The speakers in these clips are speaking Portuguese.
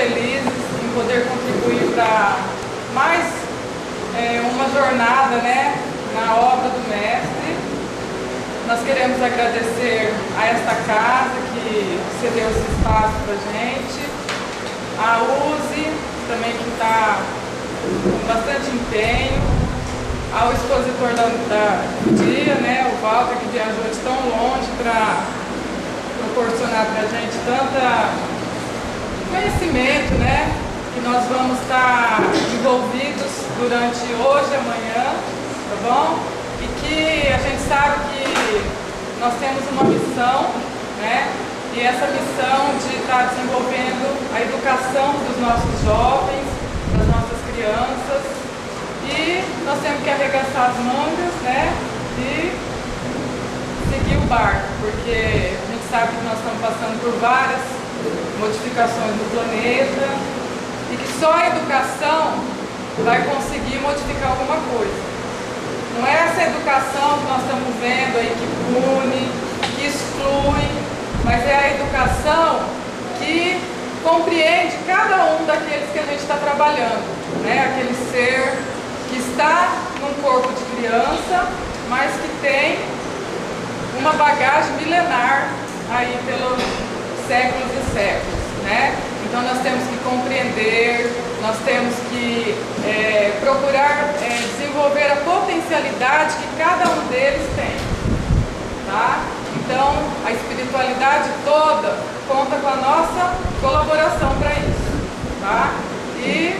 felizes em poder contribuir para mais é, uma jornada né, na obra do Mestre. Nós queremos agradecer a esta casa que cedeu esse espaço para a gente, a USE também que está com bastante empenho, ao expositor da, da, do dia, né, o Walter, que viajou de tão longe para proporcionar para a gente tanta conhecimento, né, que nós vamos estar envolvidos durante hoje amanhã, tá bom? E que a gente sabe que nós temos uma missão, né? E essa missão de estar desenvolvendo a educação dos nossos jovens, das nossas crianças. E nós temos que arregaçar as mangas, né? E seguir o barco, porque a gente sabe que nós estamos passando por várias modificações do planeta e que só a educação vai conseguir modificar alguma coisa. Não é essa educação que nós estamos vendo aí que pune, que exclui, mas é a educação que compreende cada um daqueles que a gente está trabalhando, né? aquele ser que está num corpo de criança, mas que tem uma bagagem milenar aí pelos séculos e séculos. Né? Então nós temos que compreender, nós temos que é, procurar é, desenvolver a potencialidade que cada um deles tem. Tá? Então a espiritualidade toda conta com a nossa colaboração para isso. Tá? E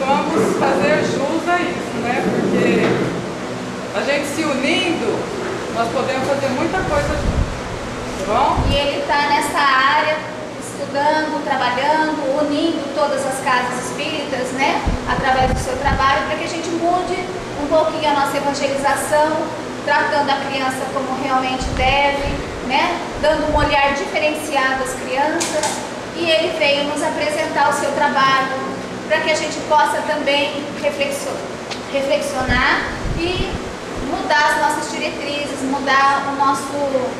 vamos fazer jus a isso, né? Porque a gente se unindo, nós podemos fazer muita coisa juntos. Tá bom? E ele está nessa área estudando, trabalhando, unindo todas as casas espíritas, né, através do seu trabalho, para que a gente mude um pouquinho a nossa evangelização, tratando a criança como realmente deve, né, dando um olhar diferenciado às crianças. E ele veio nos apresentar o seu trabalho, para que a gente possa também reflexionar e mudar as nossas diretrizes, mudar o nosso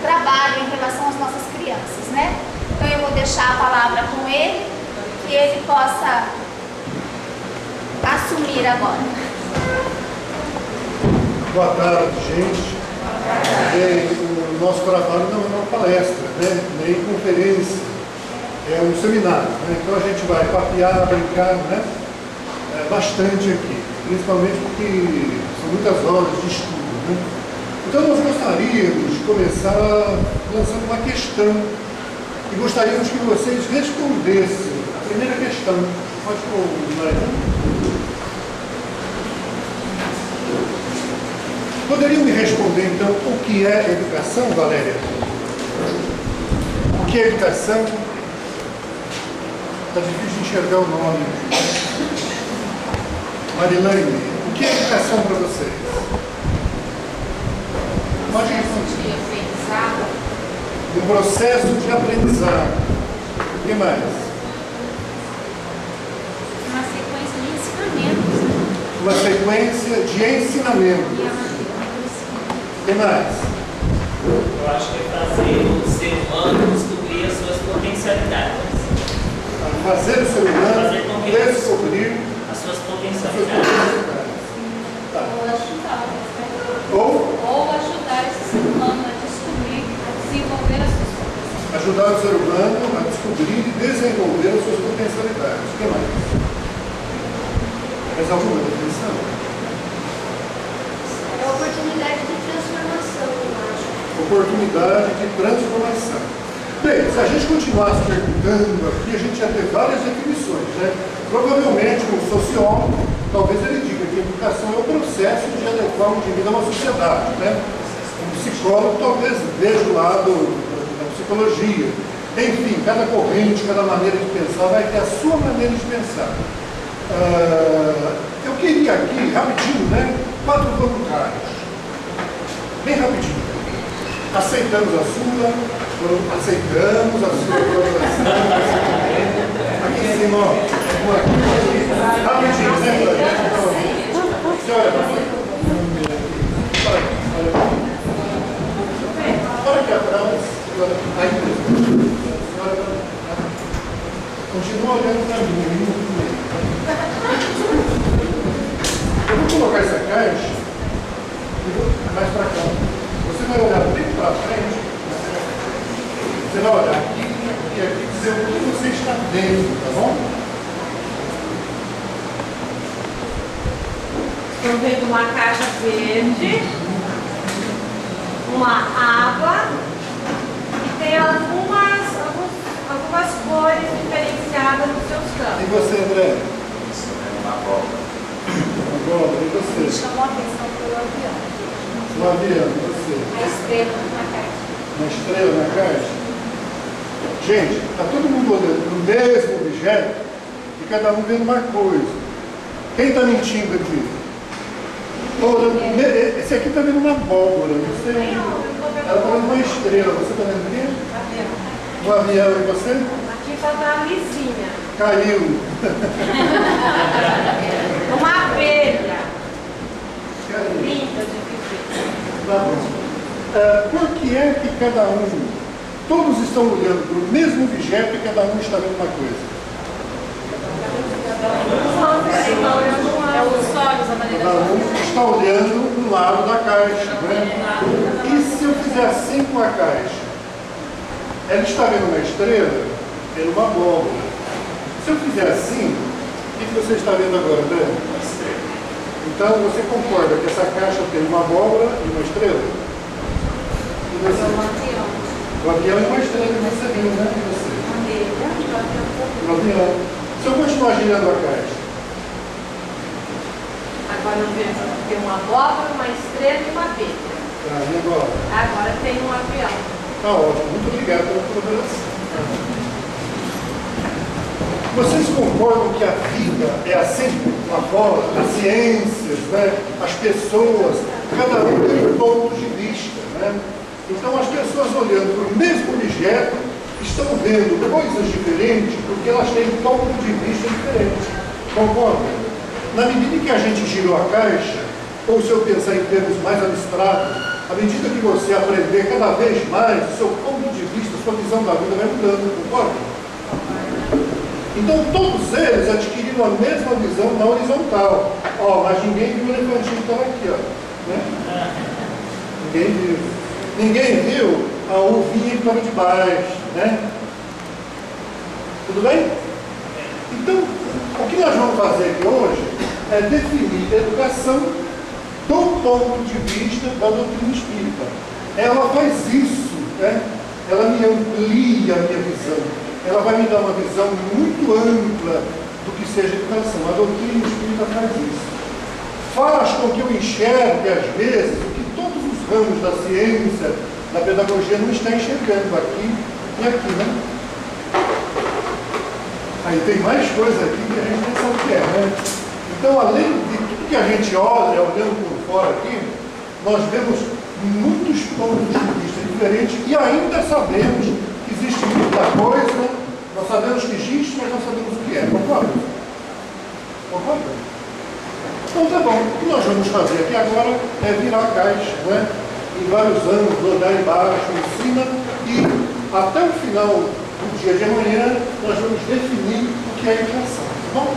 trabalho em relação às nossas crianças, né? Então eu vou deixar a palavra com ele, que ele possa assumir agora. Boa tarde, gente. É, o nosso trabalho não é uma palestra, né? nem conferência, é um seminário. Né? Então a gente vai papear, brincar né? É, bastante aqui, principalmente porque são muitas horas de estudo. Né? Então nós gostaríamos de começar lançando uma questão e gostaríamos que vocês respondessem a primeira questão. Pode pôr o. Poderiam me responder, então, o que é educação, Valéria? O que é educação? Está difícil de enxergar o nome. Marilane, o que é educação para vocês? Pode responder um processo de aprendizado. O que mais? Uma sequência de ensinamentos. Uma sequência de ensinamentos. O que mais? Eu acho que é fazer o ser humano descobrir as suas potencialidades. Fazer o ser humano descobrir suas potencialidades. Tá. Ou ajudar. Ou? Ou ajudar esse ser humano a descobrir, a desenvolver as suas potencialidades. Ajudar o ser humano a descobrir e desenvolver as suas potencialidades. O que mais? Mais alguma definição? É a oportunidade de transformação, eu acho. Oportunidade de transformação. Bem, se a gente continuasse perguntando aqui, a gente ia ter várias definições, né? Provavelmente um sociólogo, talvez ele diga que educação é o processo de adequar um indivíduo a uma sociedade, né? Um psicólogo talvez veja o lado da psicologia. Enfim, cada corrente, cada maneira de pensar vai ter a sua maneira de pensar. Uh, eu queria aqui, rapidinho, né? Quatro voluntários. Bem rapidinho. Aceitamos a sua, aceitamos a sua colaboração. Aqui em cima, ó. Rapidinho, olha para mim. Olha aqui, atrás. Aí mesmo. Continua olhando para mim. Eu vou colocar essa caixa e vou mais para cá. Você vai olhar bem para frente. Você vai olhar aqui e aqui dizer o que você está dentro, tá bom? Estou vendo uma caixa verde, uma água e tem algumas, alguns- algumas cores diferenciadas nos seus E campos. você, André? Uma bola. Agora, e você? Chamou a atenção pelo avião. O avião, e você? A estrela na caixa. Uma estrela na caixa? Gente, está todo mundo olhando para o mesmo objeto e cada um vendo uma coisa. Quem está mentindo aqui? Olhando Esse aqui está vendo uma abóbora. Você... Ela está vendo uma estrela. Você está vendo o quê? Um avião. E você? Aqui está uma lisinha, Caiu. uma abelha Caiu. linda de viver. Tá bom. Ah, por que é que cada um, todos estão olhando para o mesmo objeto e cada um está vendo uma coisa? Cada um está olhando um lado da caixa. Né? E se eu fizer assim com a caixa? Ela está vendo uma estrela? Vendo uma abóbora. Se eu fizer assim, o que você está vendo agora, André? Então você concorda que essa caixa tem uma abóbora e uma estrela? E você? O avião é uma estrela que você viu, né? Você? O avião. Se eu continuar girando a caixa, Agora eu vejo que tem uma abóbora, uma estrela e uma abelha. tá, e agora? Agora tem um avião. Tá ótimo, muito obrigado pela colaboração. Vocês concordam que a vida é assim lá fora, as ciências, né? as pessoas, cada um tem um ponto de vista. Né? Então as pessoas olhando para o mesmo objeto estão vendo coisas diferentes porque elas têm ponto de vista diferente. Concordam? Na medida que a gente girou a caixa, ou se eu pensar em termos mais abstratos, à medida que você aprender cada vez mais, o seu ponto de vista, sua visão da vida vai mudando, concorda? Então todos eles adquiriram a mesma visão na horizontal. Ó, mas ninguém viu o elefantinho que estava aqui, ó. Né? Ninguém viu. Ninguém viu a que estava de baixo, né? Tudo bem? Então, o que nós vamos fazer aqui hoje é definir a educação do ponto de vista da doutrina espírita. Ela faz isso, né? ela me amplia a minha visão. Ela vai me dar uma visão muito ampla do que seja educação. A doutrina espírita faz isso. Faz com que eu enxergue, às vezes, o ramos da ciência, da pedagogia não estão enxergando aqui e aqui, né? Aí tem mais coisa aqui que a gente nem sabe o que é, né? Então, além de tudo que a gente olha, olhando por fora aqui, nós vemos muitos pontos de vista diferentes e ainda sabemos que existe muita coisa, nós sabemos que existe, mas não sabemos o que é. Concorda? Concorda? Então tá bom. O que nós vamos fazer aqui agora é virar a caixa, né? Em vários ângulos, olhar embaixo, em cima, e até o final do dia de amanhã nós vamos definir o que é educação. Tá bom?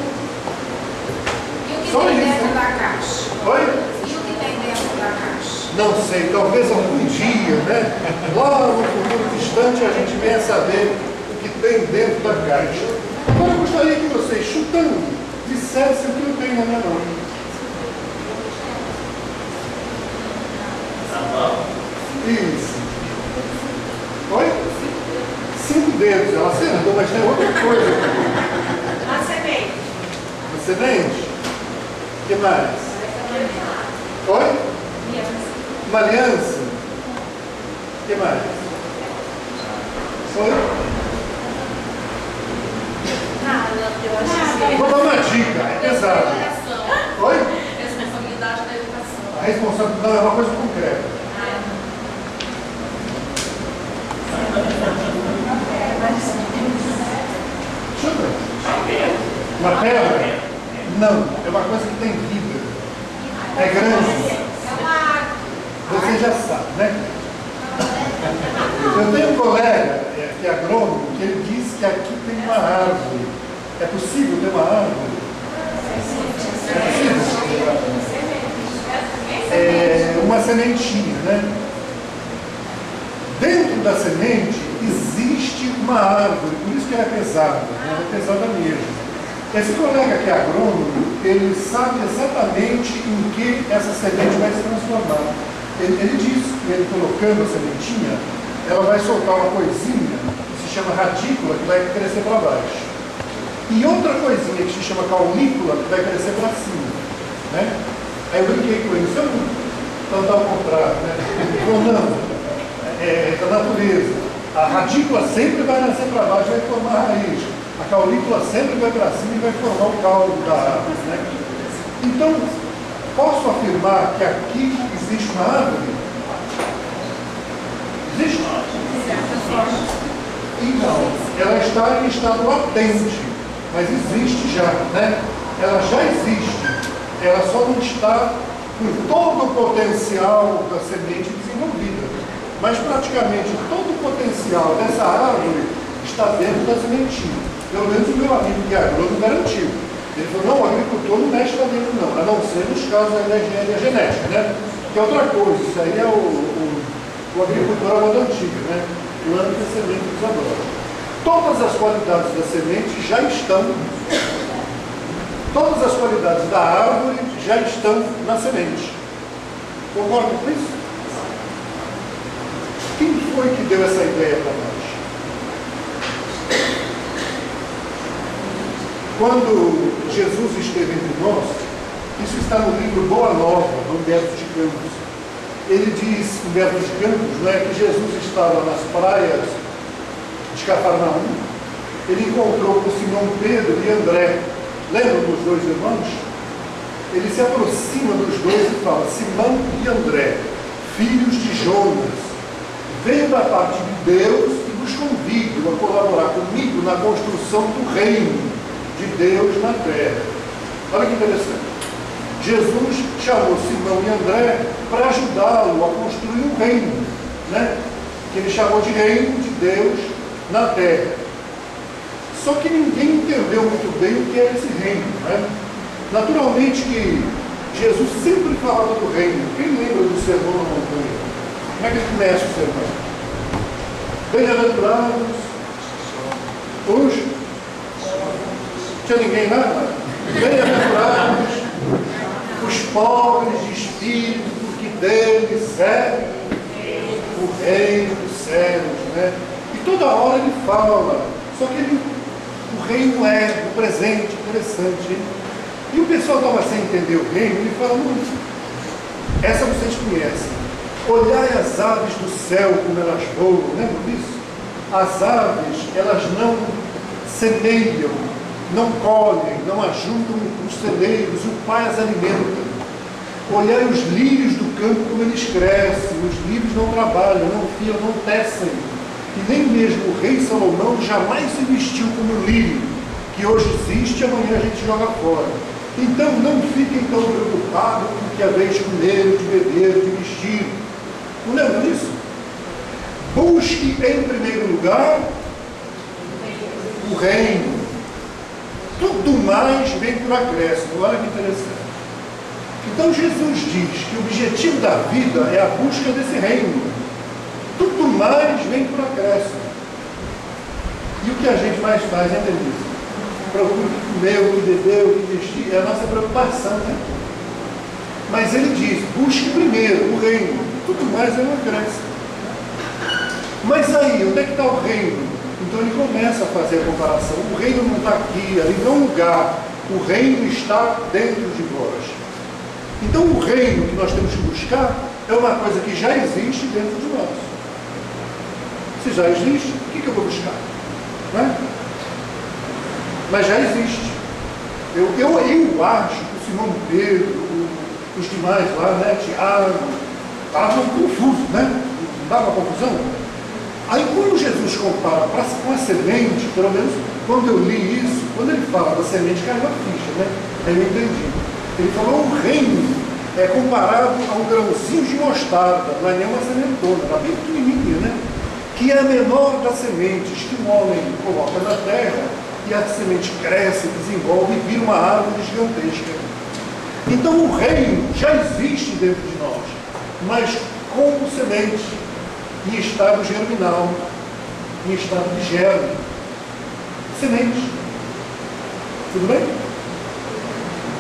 E o que Só tem isso, dentro da caixa? Oi? E o que tem dentro da caixa? Não sei, talvez algum dia, né? Lá no futuro distante a gente venha saber o que tem dentro da caixa. Agora eu gostaria que vocês, chutando, dissessem o que eu tenho na minha mão. A mão. Isso. Oi? Cinco dedos, ela acertou, mas tem outra coisa. A semente. Uma semente? O que mais? Oi? Uma aliança? O que mais? Oi? Ah, eu acho que Vou dar uma dica, é pesado. Oi? Responsabilidade da educação. A responsabilidade é uma coisa concreta. Chuta. Uma pedra? Não, é uma coisa que tem vida. É grande. Você já sabe, né? Eu tenho um colega que é agrônomo, que ele diz que aqui tem uma árvore. É possível ter uma árvore? É possível? É uma sementinha, né? Dentro da semente existe uma árvore, por isso que ela é pesada, né? ela é pesada mesmo. Esse colega que é agrônomo, ele sabe exatamente em que essa semente vai se transformar. Ele, ele diz que ele colocando a sementinha, ela vai soltar uma coisinha que se chama radícula, que vai crescer para baixo. E outra coisinha que se chama caulícula, que vai crescer para cima. Né? Aí eu brinquei com ele, você não plantar ao contrário, né? Falou, não, é, é da natureza. A radícula sempre vai nascer para baixo e vai formar a raiz. A caulícula sempre vai para cima e vai formar o caule da árvore. Né? Então, posso afirmar que aqui existe uma árvore? Existe? Então, ela está em estado latente, mas existe já, né? Ela já existe ela só não está com todo o potencial da semente desenvolvida. Mas praticamente todo o potencial dessa árvore está dentro da sementinha. Pelo menos o meu amigo que é agrônomo garantiu. Ele falou, não, o agricultor não mexe lá dentro não, a não ser nos casos da engenharia genética, né? Que é outra coisa, isso aí é o, o, o agricultor à moda antiga, né? Planta a semente dos agrônomos. Todas as qualidades da semente já estão Todas as qualidades da árvore já estão na semente. Concordo com isso? Quem foi que deu essa ideia para nós? Quando Jesus esteve entre nós, isso está no livro Boa Nova, do Humberto de Campos. Ele diz, Humberto de Campos, né, que Jesus estava nas praias de Cafarnaum, ele encontrou com Simão Pedro e André, Lembram dos dois irmãos? Ele se aproxima dos dois e fala: Simão e André, filhos de Jonas, venham da parte de Deus e vos convido a colaborar comigo na construção do reino de Deus na terra. Olha que interessante. Jesus chamou Simão e André para ajudá-lo a construir um reino, né? que ele chamou de reino de Deus na terra. Só que ninguém entendeu muito bem o que era esse reino. Né? Naturalmente que Jesus sempre falava do reino. Quem lembra do sermão na montanha? Como é que ele começa o sermão? Bem-aventurados os. Tinha ninguém lá? Bem-aventurados os pobres de espírito, porque deles é o reino dos céus. Né? E toda hora ele fala. Só que ele o reino é o presente, interessante. E o pessoal estava sem entender o reino, ele falou, essa vocês conhecem. Olhai as aves do céu como elas voam, lembra disso? As aves, elas não semeiam, não colhem, não ajudam os celeiros, o Pai as alimenta. Olhai os lírios do campo como eles crescem, os lírios não trabalham, não fiam, não tecem e nem mesmo o rei Salomão jamais se vestiu como lírio, que hoje existe e amanhã a gente joga fora. Então não fiquem tão preocupados com o que haveis de comer, de beber, de vestir. Não lembra disso? Busque em primeiro lugar o reino. Tudo mais vem por acréscimo. Olha que interessante. Então Jesus diz que o objetivo da vida é a busca desse reino tudo mais vem por acréscimo. E o que a gente mais faz, né, Denise? Procura o que comer, o que beber, o que vestir, é a nossa preocupação, né? Mas ele diz, busque primeiro o reino, tudo mais é um acréscimo. Mas aí, onde é que está o reino? Então ele começa a fazer a comparação. O reino não está aqui, ali não é um lugar. O reino está dentro de vós. Então o reino que nós temos que buscar é uma coisa que já existe dentro de nós. Se já existe, o que, que eu vou buscar? Não é? Mas já existe. Eu, eu, eu acho que o Simão Pedro, os demais lá, né, Tiago, estavam confusos, né? Não dava confusão? Aí quando Jesus compara com a semente, pelo menos quando eu li isso, quando ele fala da semente, caiu a ficha, né? Aí eu entendi. Ele falou o reino é comparado a um grãozinho de mostarda, não é nem uma sementona, está bem pequenininha, né? Que é a menor das sementes que um homem coloca na terra, e a semente cresce, desenvolve e vira uma árvore gigantesca. Então o reino já existe dentro de nós, mas como semente, em estado germinal, em estado de germe. Semente. Tudo bem?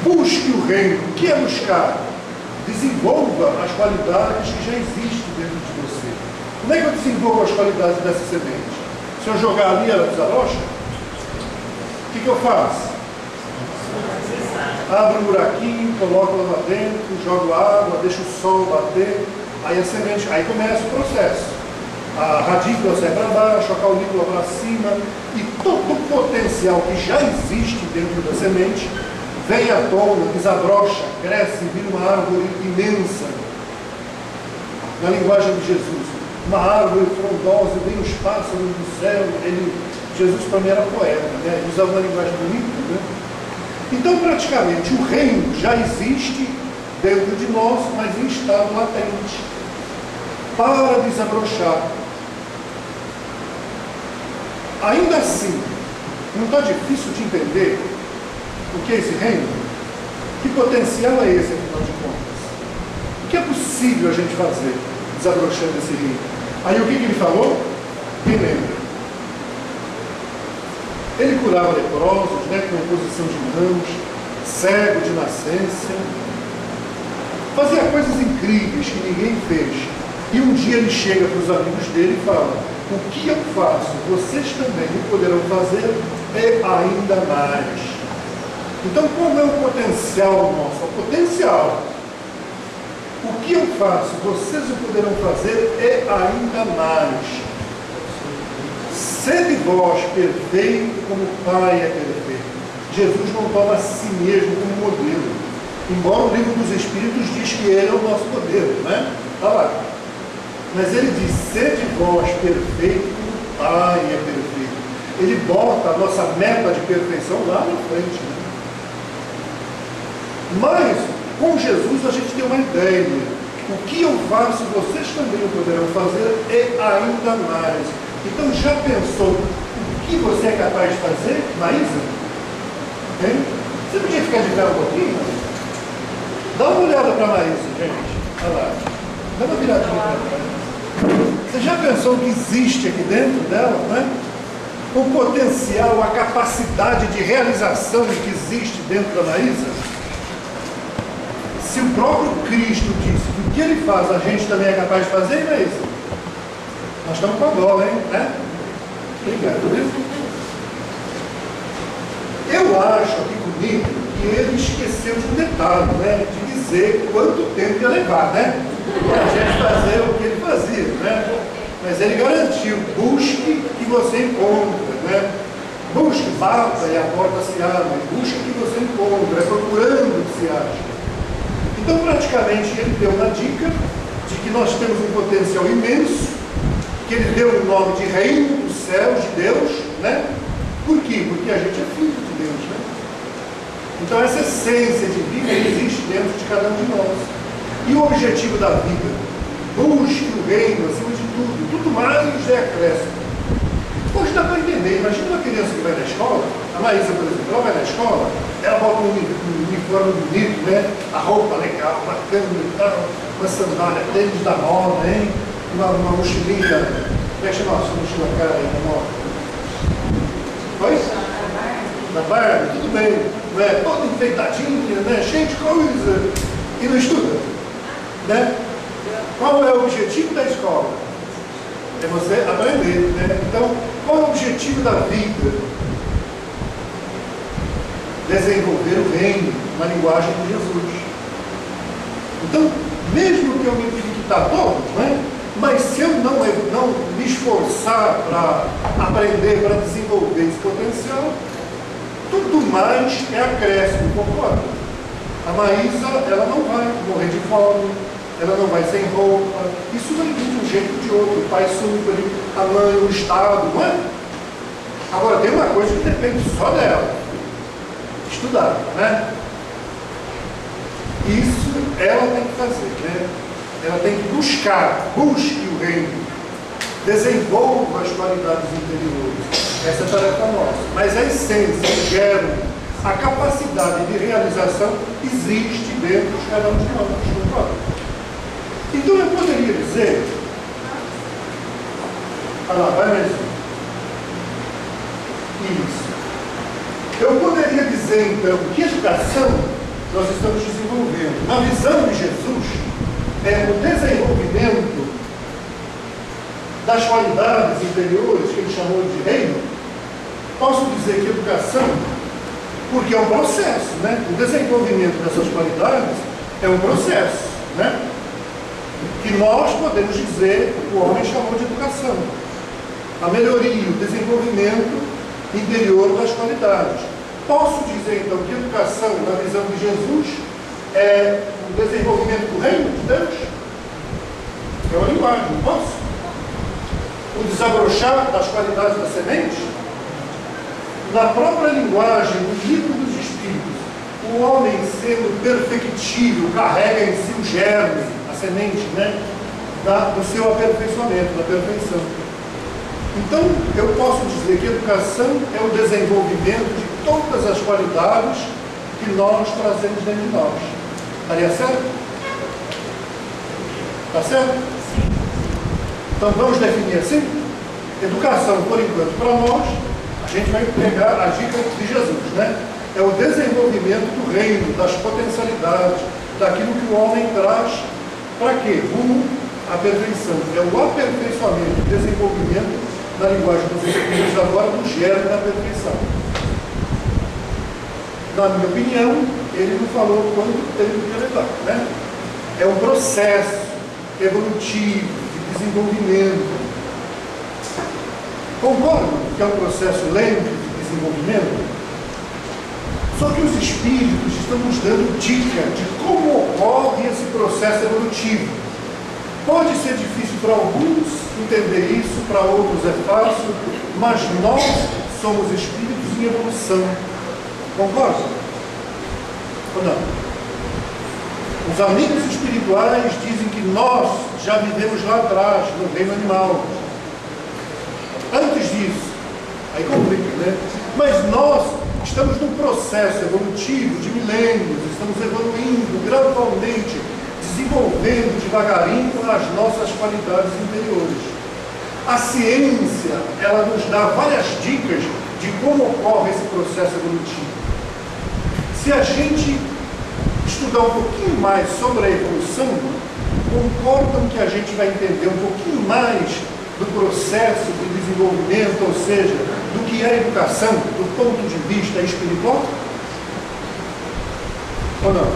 Busque o reino. O que é buscar? Desenvolva as qualidades que já existem. Como é que eu desenvolvo as qualidades dessa semente? Se eu jogar ali, ela desabrocha? O que, que eu faço? Abro um buraquinho, coloco lá dentro, jogo água, deixo o sol bater, aí a semente, aí começa o processo. A radícula sai para baixo, a caulícula para cima, e todo o potencial que já existe dentro da semente vem à tona, desabrocha, cresce, vira uma árvore imensa. Na linguagem de Jesus, uma árvore frondosa, vem os pássaros do céu. Ele, Jesus mim era poeta, né? usava uma linguagem bonita. Né? Então, praticamente, o reino já existe dentro de nós, mas em estado latente. Para desabrochar. Ainda assim, não está difícil de entender o que é esse reino? Que potencial é esse, afinal de contas? O que é possível a gente fazer desabrochando esse reino? Aí o que, que ele falou? Quem lembra? Ele curava leprosos, né, com imposição de mãos, cego de nascença, fazia coisas incríveis que ninguém fez. E um dia ele chega para os amigos dele e fala: O que eu faço, vocês também o poderão fazer e ainda mais. Então, qual é o potencial nosso? O potencial. O que eu faço, vocês o poderão fazer e ainda mais. Sede vós perfeito como o Pai é perfeito. Jesus não toma a si mesmo como modelo. Embora o livro dos Espíritos diz que ele é o nosso modelo, né? Está lá. Mas ele diz, sede vós perfeito como o Pai é perfeito. Ele bota a nossa meta de perfeição lá na frente. Né? Mas, com Jesus, a gente tem uma ideia. O que eu faço, vocês também poderão fazer e ainda mais. Então, já pensou o que você é capaz de fazer, Maísa? Hein? Você podia ficar de pé um pouquinho? Dá uma olhada para Maísa, gente. Olha lá. Dá uma viradinha para trás. Você já pensou o que existe aqui dentro dela, né? O potencial, a capacidade de realização que existe dentro da Maísa? Se o próprio Cristo disse que o que ele faz a gente também é capaz de fazer, não é isso? Nós estamos com a bola, hein? Né? Obrigado, viu? Eu acho aqui comigo que ele esqueceu de um detalhe, né? De dizer quanto tempo ia levar, né? Para a gente fazer o que ele fazia, né? Mas ele garantiu, busque que você encontre, né? Busque, bata e a porta se abre. Busque que você encontre, é procurando que se acha. Então, praticamente, ele deu uma dica de que nós temos um potencial imenso, que ele deu o nome de reino dos céus, de Deus, né? Por quê? Porque a gente é filho de Deus, né? Então, essa essência de vida existe dentro de cada um de nós. E o objetivo da vida? Busque o reino acima de tudo, tudo mais é acréscimo. Hoje dá para entender, imagina uma criança que vai na escola, a Maísa, por exemplo, ela vai na escola, ela bota um uniforme bonito, né? A roupa legal, bacana e tal, uma sandália, tênis da moda, hein? Uma, uma mochilinha, como é que chama essa mochila cara aí da moda? Oi? Da Barbie, tudo bem, né? Toda enfeitadinha, né? Cheio de coisa. E não estuda, né? Qual é o objetivo da escola? É você aprender, né? Então, qual é o objetivo da vida? Desenvolver o reino, uma linguagem de Jesus. Então, mesmo que eu me fique todo, né? mas se eu não, não me esforçar para aprender, para desenvolver esse potencial, tudo mais é acréscimo, concorda? A Maísa, ela não vai morrer de fome, ela não vai sem roupa. Isso vir de um jeito ou de outro. O pai supre, a mãe, o Estado, não é? Agora, tem uma coisa que depende só dela. Estudar, né? Isso ela tem que fazer, né? Ela tem que buscar, busque o reino. desenvolva as qualidades interiores. Essa é a tarefa nossa. Mas a essência, o germe, a capacidade de realização existe dentro de cada um de nós. Então eu poderia dizer. Um. Isso. Eu poderia dizer então que educação nós estamos desenvolvendo. Na visão de Jesus, é o desenvolvimento das qualidades interiores que ele chamou de reino. Posso dizer que educação, porque é um processo, né? O desenvolvimento dessas qualidades é um processo, né? Que nós podemos dizer, o homem chamou de educação. A melhoria, o desenvolvimento interior das qualidades. Posso dizer então que educação, na visão de Jesus, é o desenvolvimento do reino de Deus? É uma linguagem, posso? O desabrochar das qualidades da semente? Na própria linguagem do livro dos Espíritos, o homem sendo perfectível carrega em si o germe, a semente, né? Da, do seu aperfeiçoamento, da perfeição. Então, eu posso dizer que educação é o desenvolvimento de todas as qualidades que nós trazemos dentro de nós. Estaria certo? Está certo? Então vamos definir assim? Educação, por enquanto, para nós, a gente vai pegar a dica de Jesus, né? É o desenvolvimento do reino, das potencialidades, daquilo que o homem traz para quê? Rumo à perfeição. É o aperfeiçoamento, o desenvolvimento na linguagem dos espíritos agora, do germe da perfeição. Na minha opinião, ele não falou quanto ele podia levar. Né? É um processo evolutivo, de desenvolvimento. Concordo que é um processo lento de desenvolvimento? Só que os espíritos estão nos dando dica de como ocorre esse processo evolutivo. Pode ser difícil para alguns entender isso, para outros é fácil, mas nós somos espíritos em evolução. Concorda? Ou não? Os amigos espirituais dizem que nós já vivemos lá atrás, no reino animal. Antes disso, aí complica, né? Mas nós estamos num processo evolutivo de milênios, estamos evoluindo gradualmente desenvolvendo devagarinho as nossas qualidades interiores. A ciência, ela nos dá várias dicas de como ocorre esse processo evolutivo. Se a gente estudar um pouquinho mais sobre a evolução, concordam que a gente vai entender um pouquinho mais do processo de desenvolvimento, ou seja, do que é educação, do ponto de vista espiritual? Ou não?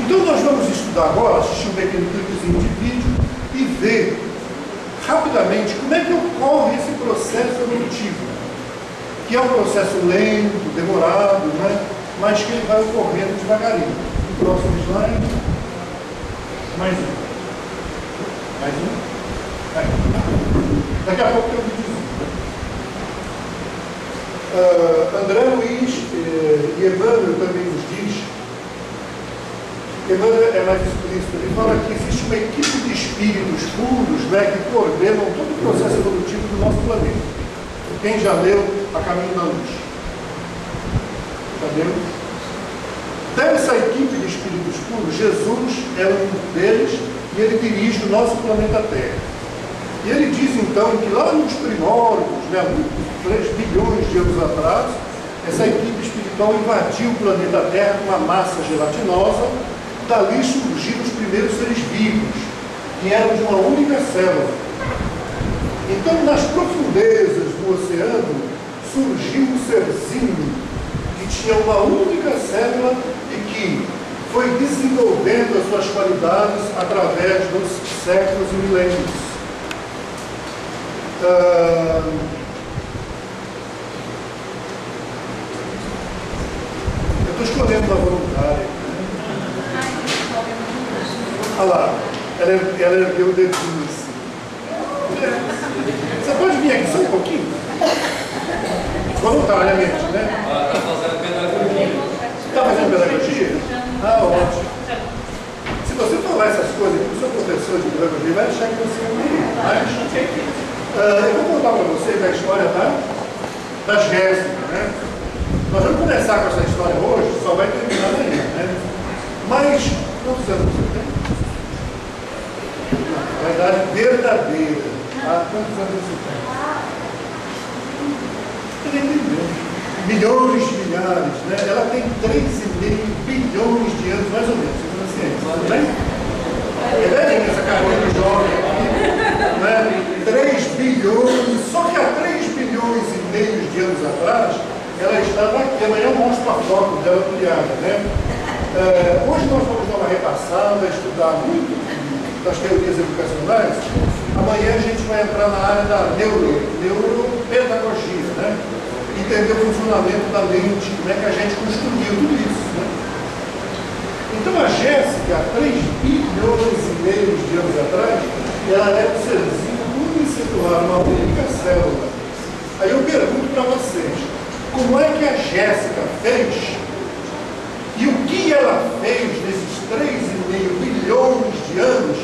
Então nós vamos estudar agora, assistir um pequeno clipezinho de vídeo e ver rapidamente como é que ocorre esse processo evolutivo, que é um processo lento, demorado, né? mas que ele vai ocorrendo devagarinho. Próximo slide. Mais um. Mais um. Aí. Daqui a pouco tem um. Uh, André Luiz eh, e Evandro também nos diz Emmanuel é mais explícito. Ele fala que existe uma equipe de espíritos puros né, que coordenam todo o processo evolutivo do nosso planeta. Quem já leu A Caminho da Luz? Já leu? Dessa equipe de espíritos puros, Jesus é um deles e ele dirige o nosso planeta Terra. E ele diz então que lá nos primórdios, né, 3 bilhões de anos atrás, essa equipe espiritual invadiu o planeta Terra com uma massa gelatinosa Dali surgiram os primeiros seres vivos, que eram de uma única célula. Então, nas profundezas do oceano, surgiu um serzinho que tinha uma única célula e que foi desenvolvendo as suas qualidades através dos séculos e milênios. Uh, eu estou escolhendo uma voluntária. Olha lá, ela, ela ergueu o dedinho assim. Você pode vir aqui só um pouquinho? Voluntariamente, né? Está fazendo pedagogia. Está fazendo pedagogia? Ah, ótimo. Se você falar essas coisas, o seu professor de pedagogia vai achar que você é um Ah, eu vou contar para vocês a história da, da Jéssica, né? Nós vamos começar com essa história hoje, só vai terminar amanhã, né? Mas, quantos anos você tem? A idade verdadeira. Ah, quantos anos você tem? Três milhões. Milhões de milhares, né? Ela tem 3,5 bilhões de anos, mais ou menos, segundo a ciência, tudo bem? É velhinha essa carinha de jovem né? 3 bilhões, só que há 3 bilhões e meio de anos atrás, ela estava aqui, amanhã eu mostro a foto dela ampliada, né? É, hoje nós vamos dar uma repassada, estudar muito das teorias educacionais. Amanhã a gente vai entrar na área da neuro, neuropedagogia, né? Entender o funcionamento da mente, como é que a gente construiu tudo isso, né? Então a Jéssica, há 3 bilhões e meio de anos atrás, ela era um serzinho unicelular, uma única célula. Aí eu pergunto para vocês, como é que a Jéssica fez e o que ela fez nesses 3,5 bilhões de anos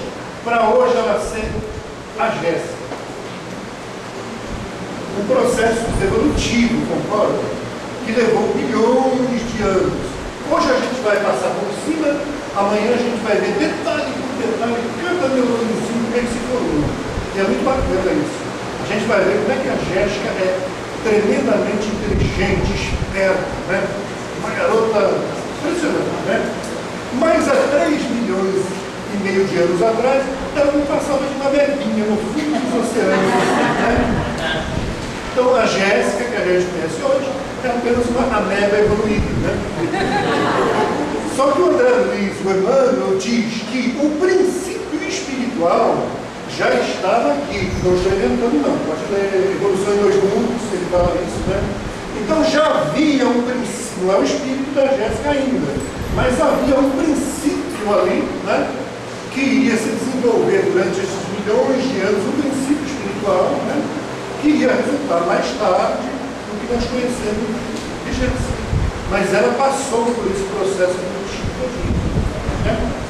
para hoje ela ser a Jéssica? Um processo evolutivo, concorda? Que levou bilhões de anos. Hoje a gente vai passar por cima, amanhã a gente vai ver detalhe por detalhe, cada como é que se formou. E é muito bacana isso. A gente vai ver como é que a Jéssica é tremendamente inteligente, esperta, né? Uma garota impressionante, né? Mas há 3 milhões e meio de anos atrás, ela não passava de uma velhinha no fundo dos oceanos, né? Então a Jéssica, que a gente conhece hoje, é apenas uma ameba evoluída, né? Só que o André Luiz, o Emmanuel, diz que o princípio espiritual já estava aqui. Não estou inventando, não. A partir da evolução em dois mundos, ele fala isso, né? Então já havia um princípio, não é o espírito da Jéssica ainda, mas havia um princípio ali, né? Que iria se desenvolver durante esses milhões de anos, um princípio espiritual, né? Que iria resultar mais tarde no que nós conhecemos de Jéssica. Mas ela passou por esse processo evolutivo todinho, né?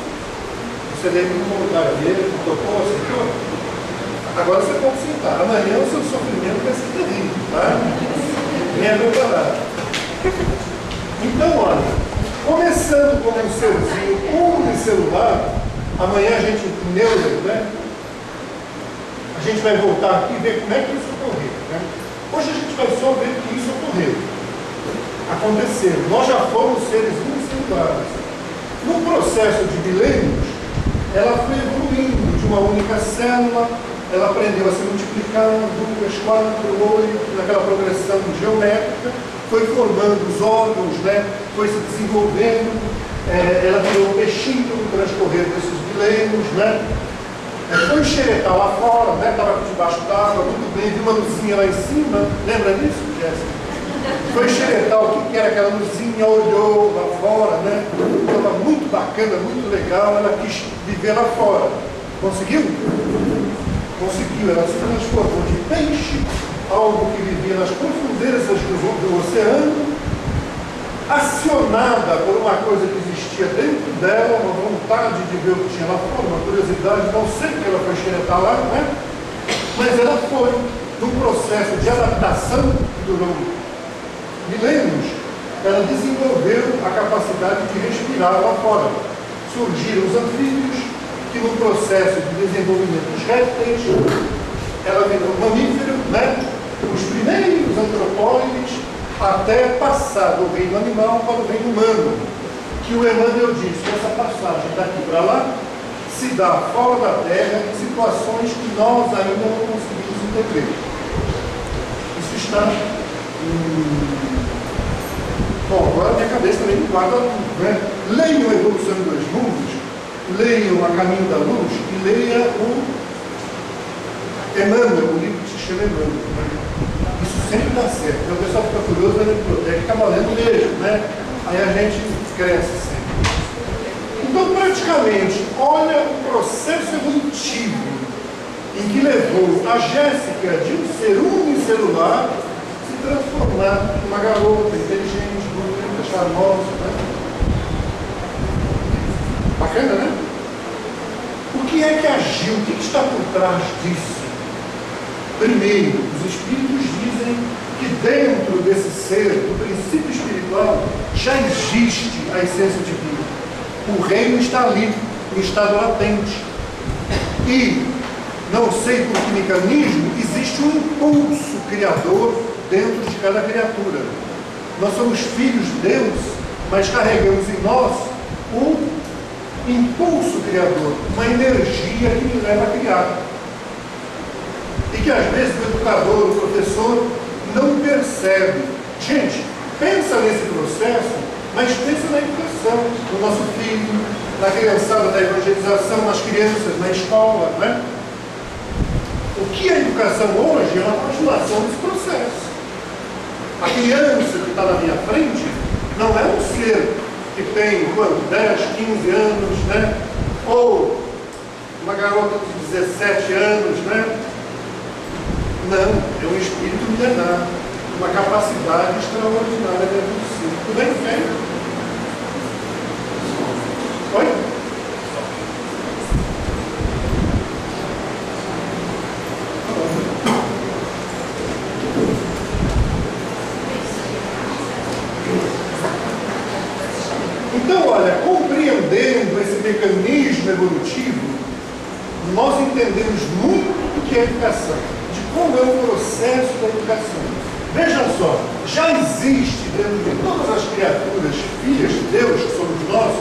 Você lembra do voluntário dele, tocou, aceitou? Agora você pode sentar. Amanhã o seu sofrimento vai ser terrível, tá? Venha preparado. Então, olha, começando com um serzinho unicelular, amanhã a gente, neuro, né? A gente vai voltar aqui e ver como é que isso ocorreu. Né? Hoje a gente vai só ver que isso ocorreu. Aconteceu. Nós já fomos seres unicelulares. No processo de milênios, ela foi evoluindo de uma única célula, ela aprendeu a se multiplicar, duas, quatro, oito, naquela progressão geométrica, foi formando os órgãos, né? foi se desenvolvendo, é, ela virou um peixinho no transcorrer desses milênios, né? É, foi xeretar lá fora, né? Estava debaixo d'água, tudo bem, viu uma luzinha lá em cima, lembra disso, Jéssica? Foi xeretar o que, era aquela luzinha, olhou lá fora, né? Estava muito bacana, muito legal, ela quis viver lá fora. Conseguiu? Conseguiu, ela se transformou de peixe, algo que vivia nas profundezas do, do oceano, acionada por uma coisa que existia dentro dela, uma vontade de ver o que tinha lá fora, uma curiosidade, não sei que ela foi xeretar lá, né? Mas ela foi, num processo de adaptação que durou milênios, ela desenvolveu a capacidade de respirar lá fora. Surgiram os anfíbios, que no processo de desenvolvimento dos répteis, ela virou mamífero, né? os primeiros antropóides, até passar do reino animal para o reino humano. Que o Emmanuel diz que essa passagem daqui para lá se dá fora da Terra em situações que nós ainda não conseguimos entender. Isso está Bom, agora minha cabeça também não guarda tudo, né? Leiam a Evolução dos Mundos, leiam A Caminho da Luz e leia o Emmanuel, o livro que se chama Emmanuel. Né? Isso sempre dá certo. Então, o pessoal fica curioso, na biblioteca, acaba lendo mesmo, né? Aí a gente cresce sempre. Então, praticamente, olha o processo evolutivo em que levou a Jéssica de um ser unicelular transformar numa garota inteligente, bonita, charmosa, né? Bacana, né? O que é que agiu? O que está por trás disso? Primeiro, os espíritos dizem que dentro desse ser, do princípio espiritual, já existe a essência divina. O reino está ali, em estado latente. E, não sei por que mecanismo, existe um impulso criador dentro de cada criatura. Nós somos filhos de Deus, mas carregamos em nós um impulso criador, uma energia que nos leva a criar. E que às vezes o educador, o professor, não percebe. Gente, pensa nesse processo, mas pensa na educação, no nosso filho, na criançada da evangelização, nas crianças, na escola, não é? O que é educação hoje é uma continuação desse processo. A criança que está na minha frente não é um ser que tem quanto, 10, 15 anos, né? Ou uma garota de 17 anos, né? Não, é um espírito milenar, uma capacidade extraordinária de evolução. Tudo bem, Fê? Oi? Então, olha, compreendendo esse mecanismo evolutivo, nós entendemos muito do que é educação, de como é o processo da educação. Veja só, já existe dentro de todas as criaturas, filhas de Deus, que somos nós,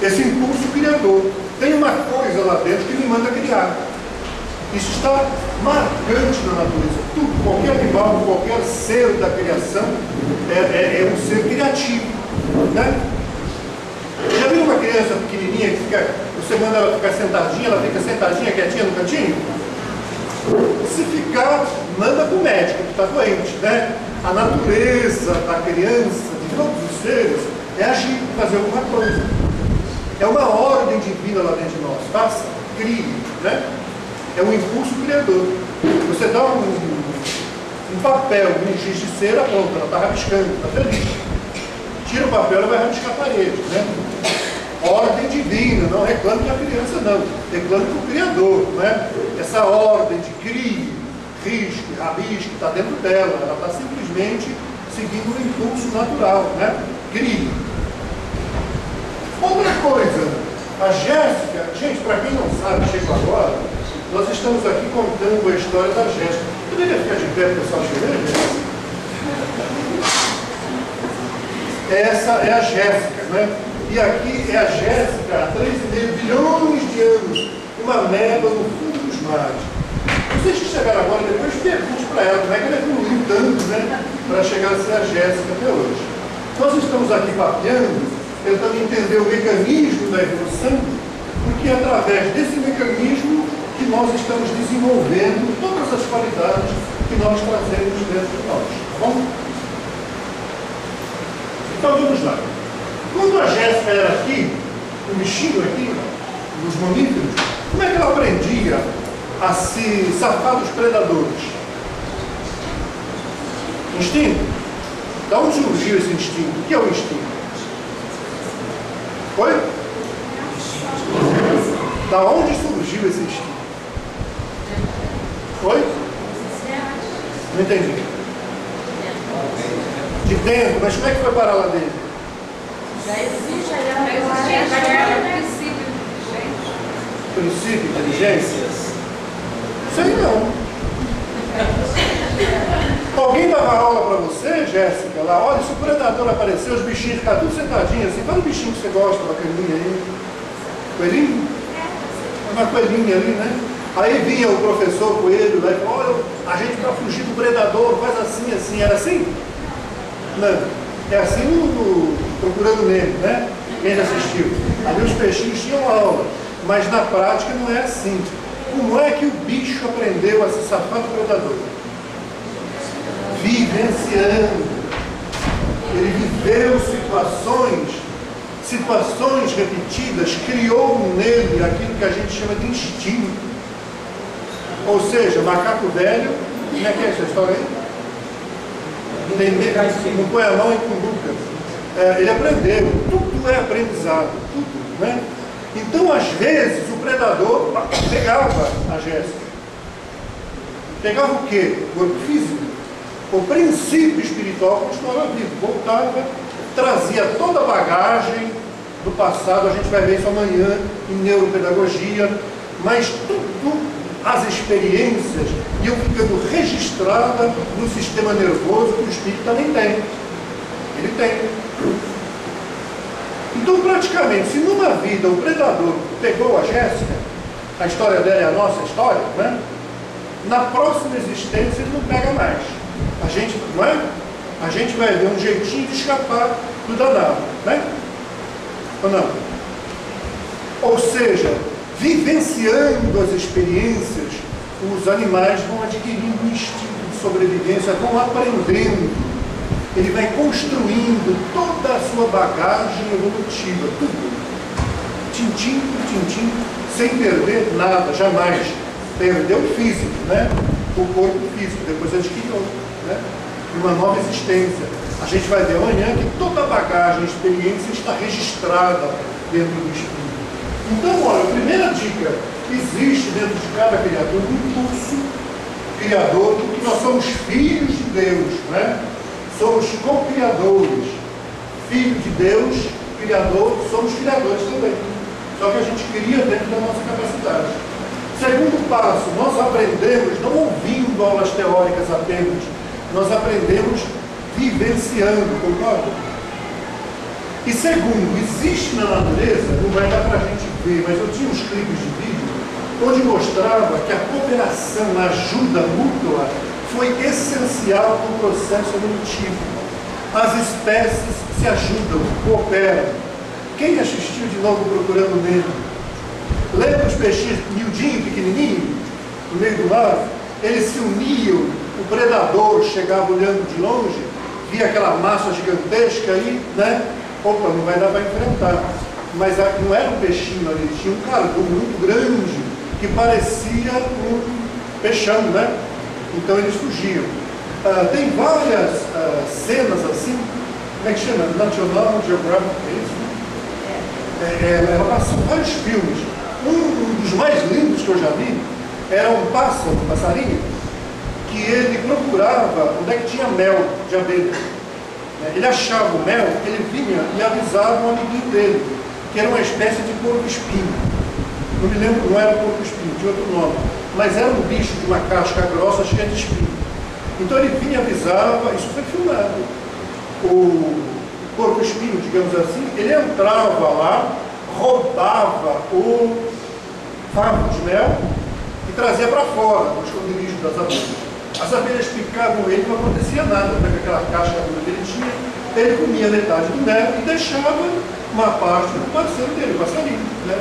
esse impulso criador. Tem uma coisa lá dentro que me manda criar. Isso está marcante na natureza. Tudo, qualquer animal, qualquer ser da criação é, é, é um ser criativo. Né? Já viu uma criança pequenininha que fica, você manda ela ficar sentadinha, ela fica sentadinha, quietinha no cantinho? Se ficar, manda para o médico que está doente, né? A natureza da criança, de todos os seres, é agir, fazer alguma coisa. É uma ordem divina lá dentro de nós. Faça, crie, né? É um impulso criador. Você dá um, um papel, um giz de cera, pronto, ela está rabiscando, está feliz. Tira o papel, ela vai rabiscar a parede, né? Ordem divina, não reclame da criança, não. Reclame do Criador, né? Essa ordem de crie, risque, rabisque, está dentro dela. Ela está simplesmente seguindo um impulso natural, né? Crie. Outra coisa, a Jéssica, gente, para quem não sabe, chegou agora, nós estamos aqui contando a história da Jéssica. Poderia ficar de pé para o pessoal chegar, Jéssica? Essa é a Jéssica, né? E aqui é a Jéssica há 3,5 bilhões de anos, uma meba no fundo dos mares. Vocês que chegaram agora, depois pergunte para ela como é que ela evoluiu tanto, né? Para chegar a ser a Jéssica até hoje. Nós estamos aqui papeando, tentando entender o mecanismo da evolução, porque é através desse mecanismo que nós estamos desenvolvendo todas as qualidades que nós trazemos dentro de nós. Tá bom? Então vamos lá. Quando a Jéssica era aqui, o bichinho aqui, nos mamíferos, como é que ela aprendia a se safar dos predadores? Instinto? Da onde surgiu esse instinto? O que é o instinto? Oi? Da onde surgiu esse instinto? Oi? Não entendi. De dentro, mas como é que foi parar lá dentro? Já existe, já existe, já era o princípio. Princípio, inteligência? Sei não. Alguém dava aula para você, Jéssica, lá, olha, se o predador aparecer, os bichinhos ficam tudo sentadinhos assim, fala o bichinho que você gosta, bacaninha aí. Coelhinho? Uma coelhinha ali, né? Aí vinha o professor coelho lá e falou, olha, a gente para fugir do predador faz assim, assim, era assim? Não. É assim no Procurando Nemo, né? Quem já assistiu? Ali os peixinhos tinham aula, mas na prática não é assim. Como é que o bicho aprendeu a se safar do predador? Vivenciando. Ele viveu situações, situações repetidas, criou nele aquilo que a gente chama de instinto. Ou seja, macaco velho, como é que é essa história aí? Entender, não põe a mão em cumbuca. É, ele aprendeu, tudo é aprendizado, tudo, né? Então, às vezes, o predador pegava a Jéssica. Pegava o quê? O corpo físico. O princípio espiritual continuava vivo, voltava, trazia toda a bagagem do passado, a gente vai ver isso amanhã em neuropedagogia, mas tudo, as experiências iam ficando registradas no sistema nervoso que o espírito também tem. Ele tem. Então, praticamente, se numa vida o predador pegou a Jéssica, a história dela é a nossa história, né? na próxima existência ele não pega mais. A gente, não é? A gente vai ver um jeitinho de escapar do danado, né? Ou não? Ou seja, vivenciando as experiências, os animais vão adquirindo um instinto de sobrevivência, vão aprendendo. Ele vai construindo toda a sua bagagem evolutiva, tudo. Tintim por tintim, sem perder nada, jamais. Perdeu o físico, né? O corpo físico, depois adquiriu, né? Uma nova existência. A gente vai ver amanhã que toda a bagagem, a experiência está registrada dentro do espírito. Então, olha, a primeira dica, existe dentro de cada criador um impulso criador, porque nós somos filhos de Deus, né? Somos co-criadores. Filho de Deus, criador, somos criadores também. Só que a gente cria dentro da nossa capacidade. Segundo passo, nós aprendemos não ouvindo aulas teóricas apenas, nós aprendemos vivenciando, concorda? E segundo, existe na natureza, não vai dar para a gente ver, mas eu tinha uns clipes de vídeo onde mostrava que a cooperação, a ajuda mútua foi essencial no processo evolutivo. As espécies se ajudam, cooperam. Quem assistiu de novo procurando Nemo? Lembra os peixinhos miudinhos, pequenininhos, no meio do mar? Eles se uniam, o predador chegava olhando de longe, via aquela massa gigantesca aí, né? Opa, não vai dar para enfrentar. Mas não era um peixinho ali, tinha um cardume muito grande, que parecia um peixão, né? Então eles fugiam. Uh, tem várias uh, cenas assim, como é que chama? National Geographic, é isso? É, é, ela passou vários filmes. Um, dos mais lindos que eu já vi era um pássaro, um passarinho, que ele procurava onde é que tinha mel de abelha. Ele achava o mel, ele vinha e avisava um amiguinho dele, que era uma espécie de porco-espinho. Não me lembro, não era porco-espinho, tinha outro nome. Mas era um bicho de uma casca grossa cheia de espinho. Então ele vinha avisava, isso foi filmado. O porco-espinho, digamos assim, ele entrava lá, roubava o favo de mel e trazia para fora, no esconderijo das abelhas. As abelhas picavam ele não acontecia nada, porque aquela casca que ele tinha, ele comia metade do mel e deixava uma parte do parceiro dele, o passarinho. Né?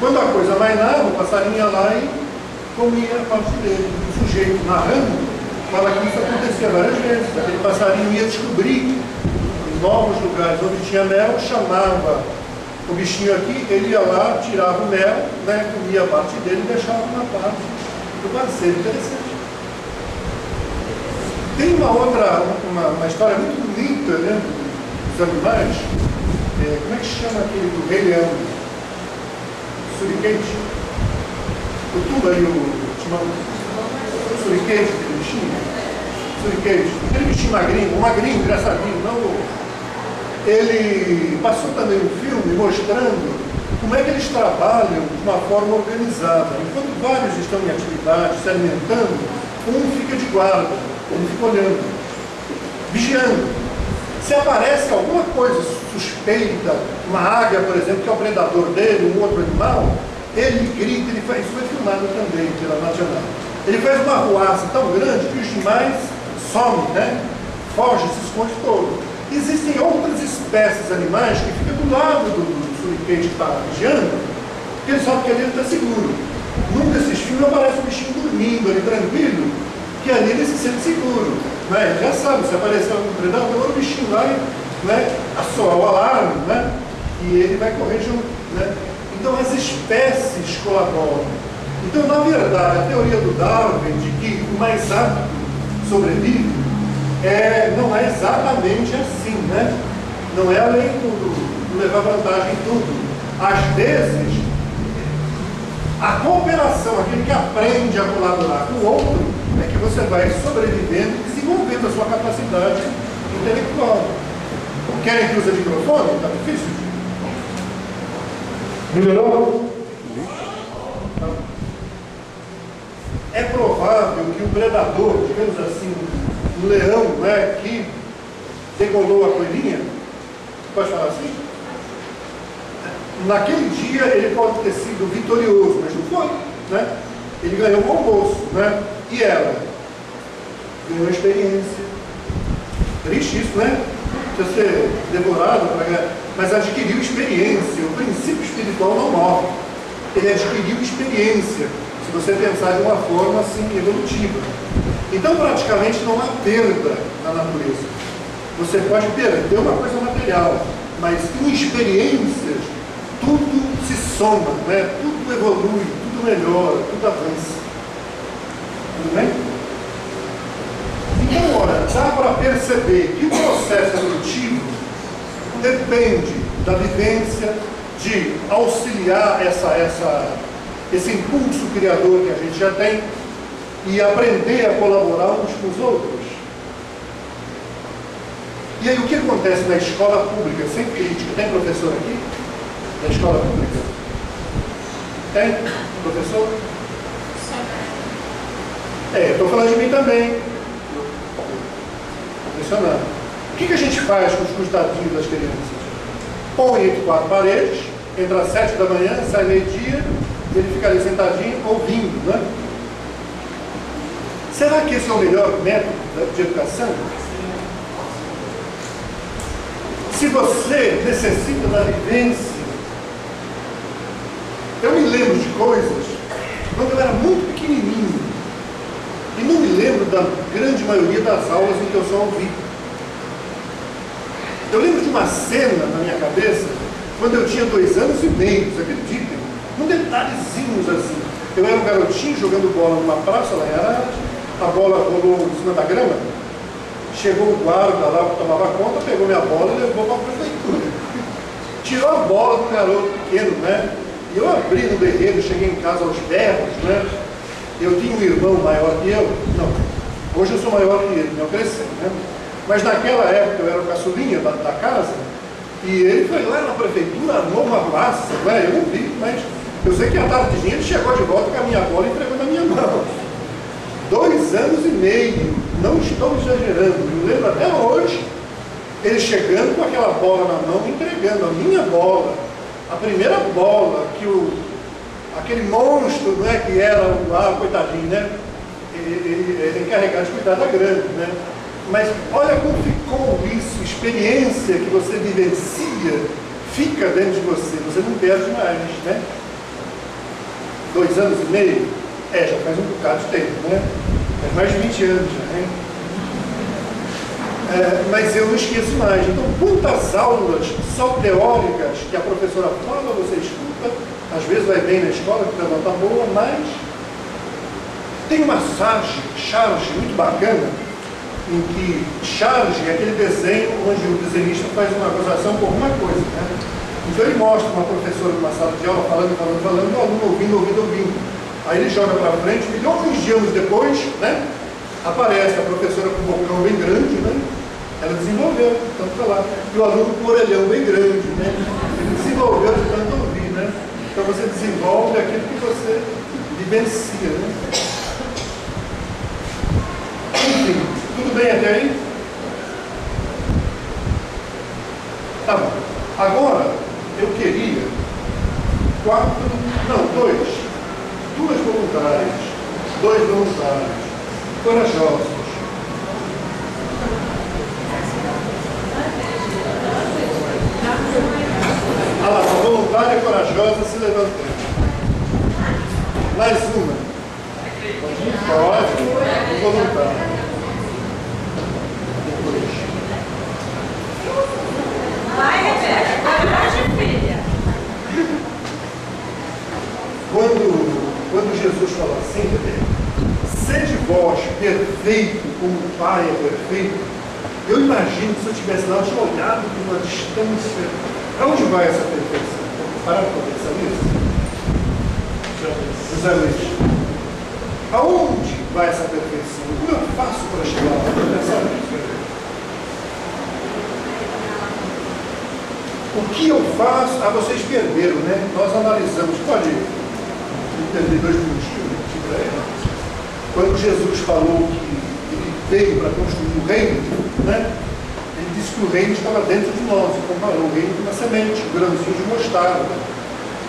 Quando a coisa mainava, o passarinho ia lá e comia a parte dele. O sujeito narrando fala que isso acontecia várias vezes. Aquele passarinho ia descobrir novos lugares onde tinha mel, chamava o bichinho aqui, ele ia lá, tirava o mel, né, comia a parte dele e deixava uma parte do parceiro. Interessante. Tem uma outra, uma, uma história muito bonita né, dos animais. É, como é que chama aquele do Rei Leão? Suriquete? O tuba aí, o chamado Suriquete, aquele bichinho? Suriquete. Aquele bichinho magrinho, magrinho, engraçadinho, não ele passou também um filme mostrando como é que eles trabalham de uma forma organizada. Enquanto vários estão em atividade, se alimentando, um fica de guarda. Ele fica olhando, vigiando. Se aparece alguma coisa suspeita, uma águia, por exemplo, que é o predador dele, um outro animal, ele grita, ele faz, isso foi filmado também pela Nacional. Ele faz uma ruaça tão grande que os demais somem, né? Foge, se esconde todo. Existem outras espécies animais que ficam do lado do, do suriquete que está vigiando, porque ele sabe que ali ele está seguro. Nunca desses filmes aparece um bichinho dormindo ali, tranquilo, que ali ele se sente seguro. Né? Já sabe, se aparecer algum predador, o bichinho vai né, assoar o alarme né? e ele vai correr junto. Né? Então as espécies colaboram. Então, na verdade, a teoria do Darwin de que o mais apto sobrevive é, não é exatamente assim, né? Não é além do, do levar vantagem em tudo. Às vezes, a cooperação, aquele que aprende a colaborar com o outro, é que você vai sobrevivendo e desenvolvendo a sua capacidade intelectual. Querem que use microfone? Está difícil? Melhorou? É provável que o predador, digamos assim, um leão né, que degolou a coelhinha, pode falar assim? Naquele dia ele pode ter sido vitorioso, mas não foi. Né? Ele ganhou o almoço. Né? E ela? Ganhou experiência. Triste isso, né? Precisa ser devorado. Mas adquiriu experiência. O princípio espiritual não morre. Ele adquiriu experiência se você pensar de uma forma assim evolutiva. Então praticamente não há perda na natureza. Você pode perder uma coisa material, mas em experiências tudo se soma, né? tudo evolui, tudo melhora, tudo avança. Tudo bem? Então, olha, dá para perceber que o processo evolutivo depende da vivência de auxiliar essa, essa esse impulso criador que a gente já tem e aprender a colaborar uns com os outros. E aí o que acontece na escola pública, sem crítica? Tem professor aqui? Na escola pública? Tem? Professor? É, estou falando de mim também. Impressionante. O que, que a gente faz com os custadinhos das crianças? Põe entre quatro paredes, entra às sete da manhã, sai meio-dia, ele fica ali sentadinho ouvindo, né? Será que esse é o melhor método de educação? Se você necessita da vivência, eu me lembro de coisas quando eu era muito pequenininho e não me lembro da grande maioria das aulas em que eu só ouvi. Eu lembro de uma cena na minha cabeça quando eu tinha dois anos e meio, acreditem com detalhezinhos assim. Eu era um garotinho jogando bola numa praça lá em Arara, a bola rolou em cima da grama, chegou o guarda lá que tomava conta, pegou minha bola e levou para a prefeitura. Tirou a bola do garoto pequeno, né? E eu abri no berreiro, cheguei em casa aos berros, né? Eu tinha um irmão maior que eu, não, hoje eu sou maior que ele, eu cresci, né? Mas naquela época eu era o caçulinha da, da casa, e ele foi lá na prefeitura, armou uma massa, né? Eu não vi, mas eu sei que a tardinha ele chegou de volta com a minha bola e entregou na minha mão. Dois anos e meio, não estou exagerando, me lembro até hoje, ele chegando com aquela bola na mão, entregando a minha bola, a primeira bola que o, aquele monstro né, que era o ah, coitadinho, né? Ele, encarregado de cuidar da grande, né? Mas olha como ficou isso, experiência que você vivencia, fica dentro de você, você não perde mais, né? dois anos e meio? É, já faz um bocado de tempo, né? Faz mais de 20 anos já, né? É, mas eu não esqueço mais. Então, quantas aulas só teóricas que a professora fala, você escuta, às vezes vai bem na escola, que nota boa, mas tem uma charge, charge muito bacana, em que charge é aquele desenho onde o desenhista faz uma acusação por alguma coisa, né? Então ele mostra uma professora numa sala de aula falando, falando, falando, o aluno ouvindo, ouvindo, ouvindo. Aí ele joga para frente, milhões de anos depois, né? Aparece a professora com um bocão bem grande, né? Ela desenvolveu, tanto para lá. E o aluno com o orelhão bem grande, né? Ele desenvolveu de tanto ouvir, né? Então você desenvolve aquilo que você vivencia, né? Enfim, tudo bem até aí? Tá bom. Agora, eu queria quatro, não, dois, duas voluntárias, dois voluntários, corajosos. Ah lá, uma voluntária corajosa se levantando. Mais uma. Pode, voluntário. Vai, Rebeca, coragem, filha. Quando, quando Jesus fala assim, Rebeca, sede vós perfeito como o Pai é perfeito, eu imagino que se eu estivesse lá, eu tinha olhado de uma distância. Para onde vai essa perfeição? Para para pensar nisso? José Luiz. Aonde vai essa perfeição? Como eu faço para chegar lá? Nisso? O que eu faço? Ah, vocês perderam, né? Nós analisamos, pode entender dois minutinhos, né? Quando Jesus falou que ele veio para construir o reino, né? Disse que o reino estava dentro de nós, e comparou o reino com uma semente, um grãozinho de mostarda.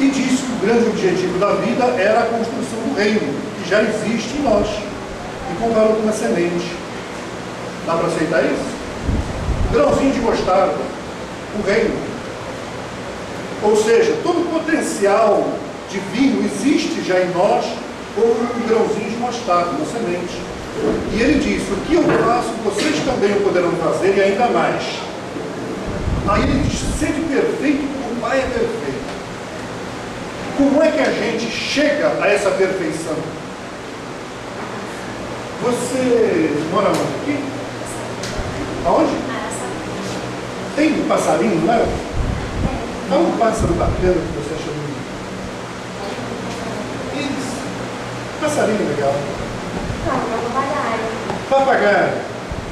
E disse que o grande objetivo da vida era a construção do reino, que já existe em nós. E comparou com uma semente. Dá para aceitar isso? Um grãozinho de mostarda, o reino. Ou seja, todo o potencial divino existe já em nós como um grãozinho de mostarda, uma semente. E ele diz, o que eu faço, vocês também o poderão fazer e ainda mais. Aí ele diz, sede perfeito, o Pai é perfeito. Como é que a gente chega a essa perfeição? Você mora onde aqui? Aonde? Tem um passarinho lá? Dá um pássaro bacana que você acha bonito. Isso. Passarinho legal. Não, não papagaio. Papagaio.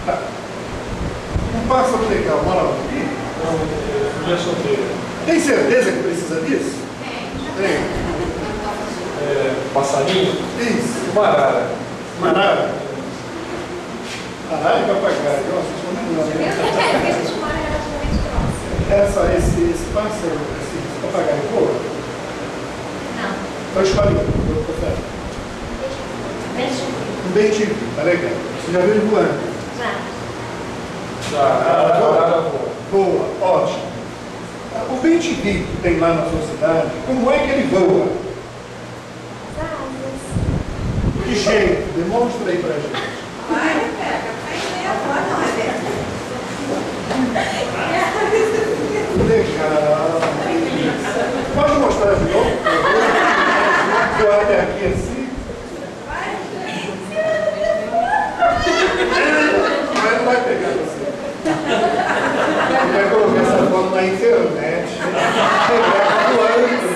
Tá. Um pássaro legal. Mora aqui? Não, mulher solteira. Tem certeza que precisa disso? Tem. É, passarinho, Isso. uma arara. Marara. Arara e papagaio. Nossa, isso é muito Eu legal. também, porque a gente mora relativamente próximo. Essa, esse, esse pássaro, esse, esse papagaio voa? Não. Então escolhe um. eu confere. Beijo. Um bem típico, tá legal. Você já viu ele voando? Já. Já, a voa. Boa, ótimo. O bem que tem lá na sua cidade, como é que ele voa? Asas. Que jeito? Demonstra aí pra gente. Vai, pega. Vai, agora não é dela. Legal. Pode mostrar de novo? por favor? Voar até aqui assim. Mas não vai pegar você. Ele vai foto na internet. Pegar voando.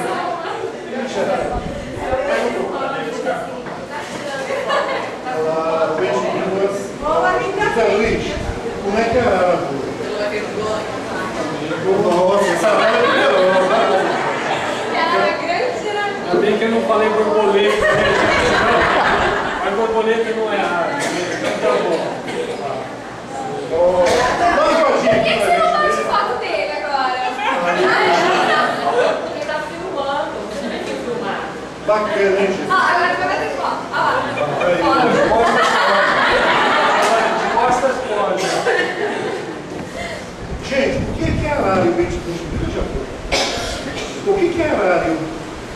Olha lá, beijo de duas. Boa, linda. Zé Luiz, como é que é a? Nossa, essa é melhor. Ainda bem que eu não falei borboleta. Mas borboleta não é arara. Então tá bom. Dá uma fotinha Por que aqui que pra você não bate gente ver. foto dele agora? Ele tá filmando. Você tem que filmar. Bacana, hein, gente? Ó, agora vai bater foto. Olha lá. De costas pode. De costas pode. Gente, o que é arara e o bentivic já foi? O que é arara e o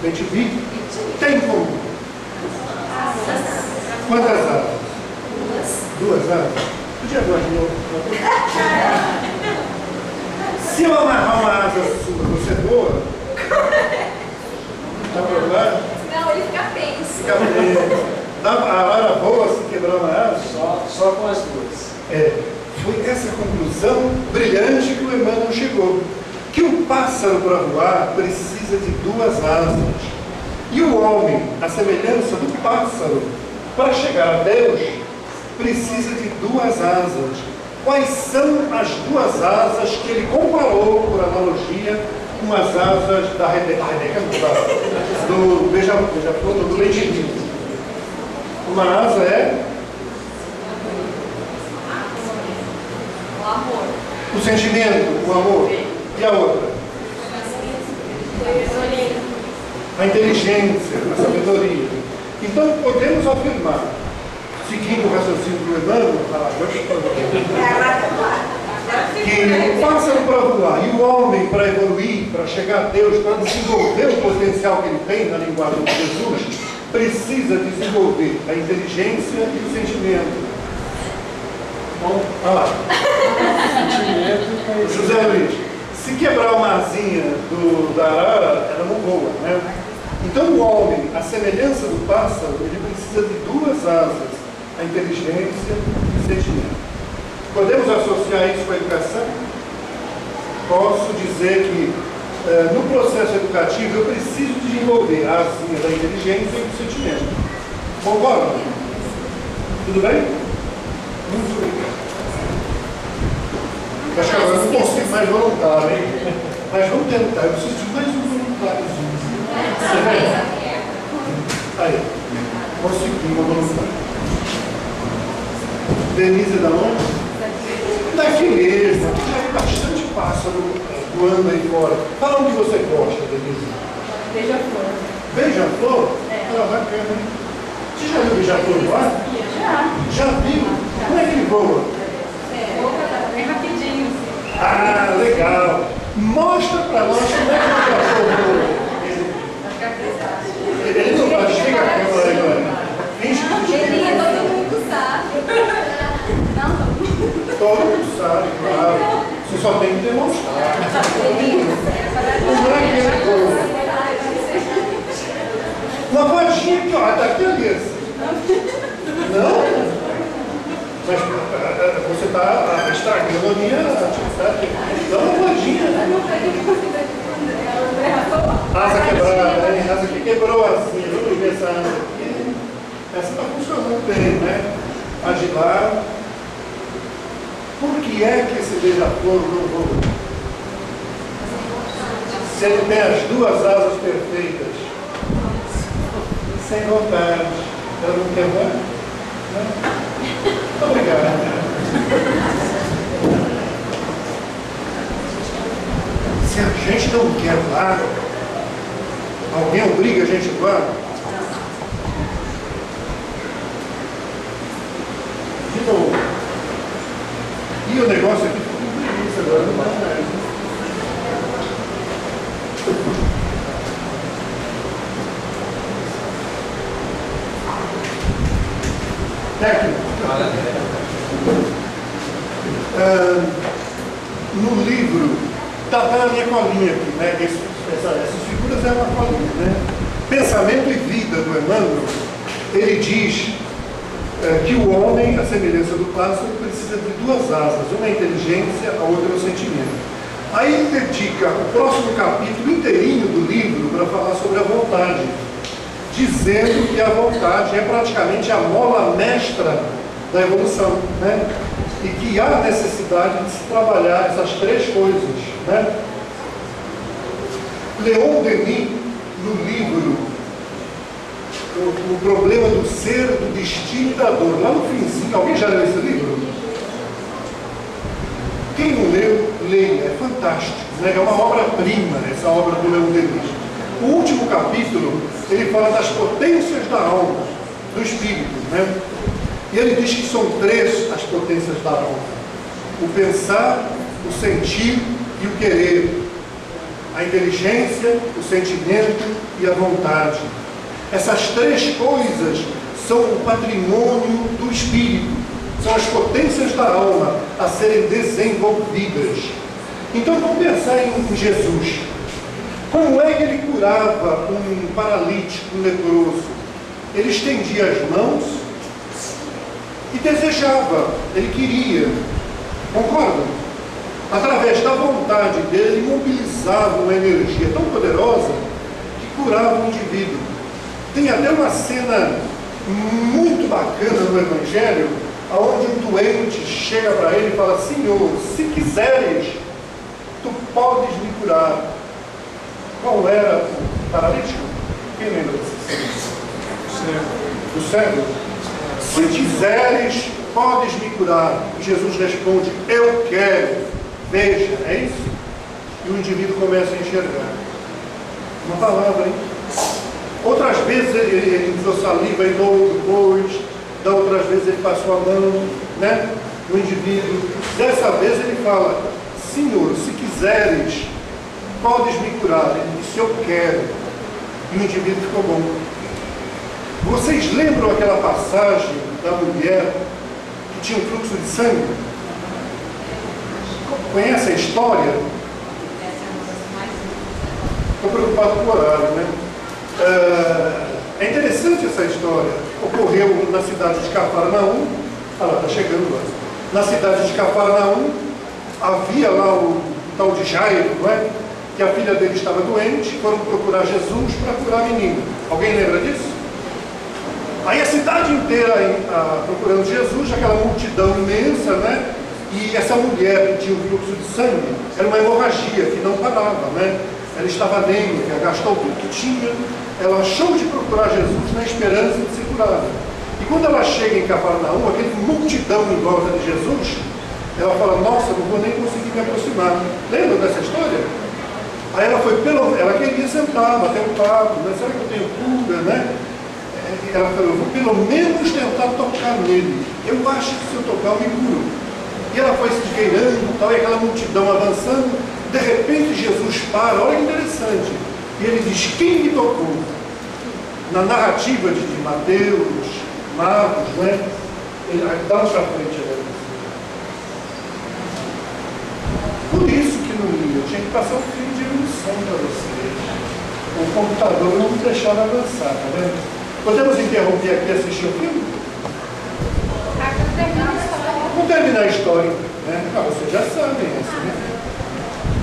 bentivic tem em comum? Quantas asas? Duas asas? Podia voar de novo? Se eu amarrar uma asa sua, você voa? Dá problema? Não, ele fica penso. Fica. Dá- A arara voa se quebrar uma asa? Só, só com as duas. É, foi essa conclusão brilhante que o Emmanuel chegou. Que o pássaro para voar precisa de duas asas. E o homem, a semelhança do pássaro, para chegar a Deus, precisa de duas asas. Quais são as duas asas que ele comparou, por analogia, com as asas da Rebeca, Rebeca do beija-flor, beija do leite Uma asa é O amor. o sentimento, o amor. E a outra? A inteligência, a sabedoria. Então podemos afirmar, seguindo o raciocínio do Emmanuel, que o pássaro para voar e o homem para evoluir, para chegar a Deus, para desenvolver o potencial que ele tem na linguagem de Jesus, precisa desenvolver a inteligência e o sentimento. Bom, olha lá. José Luiz, se quebrar uma asinha do, da arara, ela não voa, né? Então o homem, a semelhança do pássaro, ele precisa de duas asas, a inteligência e o sentimento. Podemos associar isso com a educação? Posso dizer que eh, no processo educativo eu preciso desenvolver a asinha da inteligência e do sentimento. Concorda? Tudo bem? Muito obrigado. Acho que agora eu não consigo mais voluntário, hein? Mas vamos tentar. Eu preciso de mais um voluntáriozinho. Aí. Consegui uma voluntária. Denise da onde? Mesmo. Aqui já é bastante pássaro voando aí fora. Fala onde você gosta, Denise. Beija-flor. Beija-flor? É. Ah, bacana. hein? Você já viu beija-flor voar? Já. Já viu? Como é que ele voa? É, bem rapidinho. assim. Ah, legal. Mostra pra nós como é que o beija-flor voa. Acho que é apressado. Ele não vai chegar a câmera aí, agora. Finge que Ele chega. todo mundo sabe. Não, todo mundo. Todo mundo sabe, Você só tem que demonstrar. Como é aqui, ó, daqui ali. assim. Não? Mas ah, ah, você está estragando a minha atividade. Dá uma voadinha. Asa quebrada, hein? Asa que quebrou assim. Vamos ver essa asa aqui. Essa está funcionando bem, né? Agilar. Por que é que esse beija-flor não voa? Se ele tem as duas asas perfeitas, sem vontade, ela não quer voar? Não? Obrigado. Se a gente não quer voar, alguém obriga a gente a voar? De novo. E o negócio aqui ficou com preguiça agora, não vai mais. Técnico. Ah, no livro, está tá na minha colinha aqui, né? Esse- essa- essas figuras é uma colinha, né? Pensamento e vida do Emmanuel, ele diz é, que o homem, a semelhança do pássaro, precisa de duas asas, uma é inteligência, a outra é o sentimento. Aí ele dedica o próximo capítulo inteirinho do livro para falar sobre a vontade, dizendo que a vontade é praticamente a mola mestra da evolução, né? E que há necessidade de se trabalhar essas três coisas, né? Leon Denis, no livro o, o problema do ser, do destino e da dor. Lá no finzinho, alguém já leu esse livro? Quem não leu, leia, é fantástico. Né? É uma obra-prima essa obra do Leon Denis. O último capítulo, ele fala das potências da alma, do espírito. Né? E ele diz que são três as potências da alma: o pensar, o sentir e o querer. A inteligência, o sentimento e a vontade. Essas três coisas são o patrimônio do espírito, são as potências da alma a serem desenvolvidas. Então vamos pensar em Jesus. Como é que ele curava um paralítico, um leproso? Ele estendia as mãos e desejava, ele queria. Concordam? Através da vontade dele, ele mobilizava uma energia tão poderosa que curava o indivíduo. Tem até uma cena muito bacana no Evangelho, onde um doente chega para ele e fala, Senhor, se quiseres, tu podes me curar. Qual era o paralítico? Quem lembra desse O cego. Se quiseres, podes me curar. E Jesus responde, eu quero. Veja, é isso? E o indivíduo começa a enxergar. Uma palavra, hein? Outras vezes ele, ele, usou saliva e dou depois, da outras vezes ele passou a mão, né? No indivíduo. Dessa vez ele fala, Senhor, se quiseres, podes me curar. Ele disse, eu quero. E o indivíduo ficou bom. Vocês lembram aquela passagem da mulher que tinha um fluxo de sangue? Conhece a história? Estou preocupado com o horário, né? É interessante essa história. Ocorreu na cidade de Cafarnaum. Ah lá, está chegando lá. Na cidade de Cafarnaum, havia lá o tal de Jairo, não é? Que a filha dele estava doente, foram procurar Jesus para curar a menina. Alguém lembra disso? Aí a cidade inteira ah, procurando Jesus, aquela multidão imensa, né? E essa mulher que tinha um fluxo de sangue, era uma hemorragia que não parava, né? Ela estava anêmica, gastou tudo que tinha. Ela achou de procurar Jesus na esperança de ser curada. E quando ela chega em Cafarnaum, aquele multidão em volta de Jesus, ela fala, nossa, não vou nem conseguir me aproximar. Lembra dessa história? Aí ela foi pelo. Ela queria sentar, bater um papo, né? Será que eu tenho cura, né? É, ela falou, eu vou pelo menos tentar tocar nele. Eu acho que se eu tocar, eu me curo. Ela foi se esgueirando, tal, e aquela multidão avançando. De repente Jesus para, olha que interessante. E ele diz, quem me tocou? Na narrativa de, Mateus, Marcos, né? Ele, dá para frente agora. Por isso que no livro eu tinha que passar um filme de evolução para vocês. O computador não me deixava avançar, tá vendo? Podemos interromper aqui e assistir o filme? Vamos terminar a história. Né? Ah, vocês já sabem essa, né?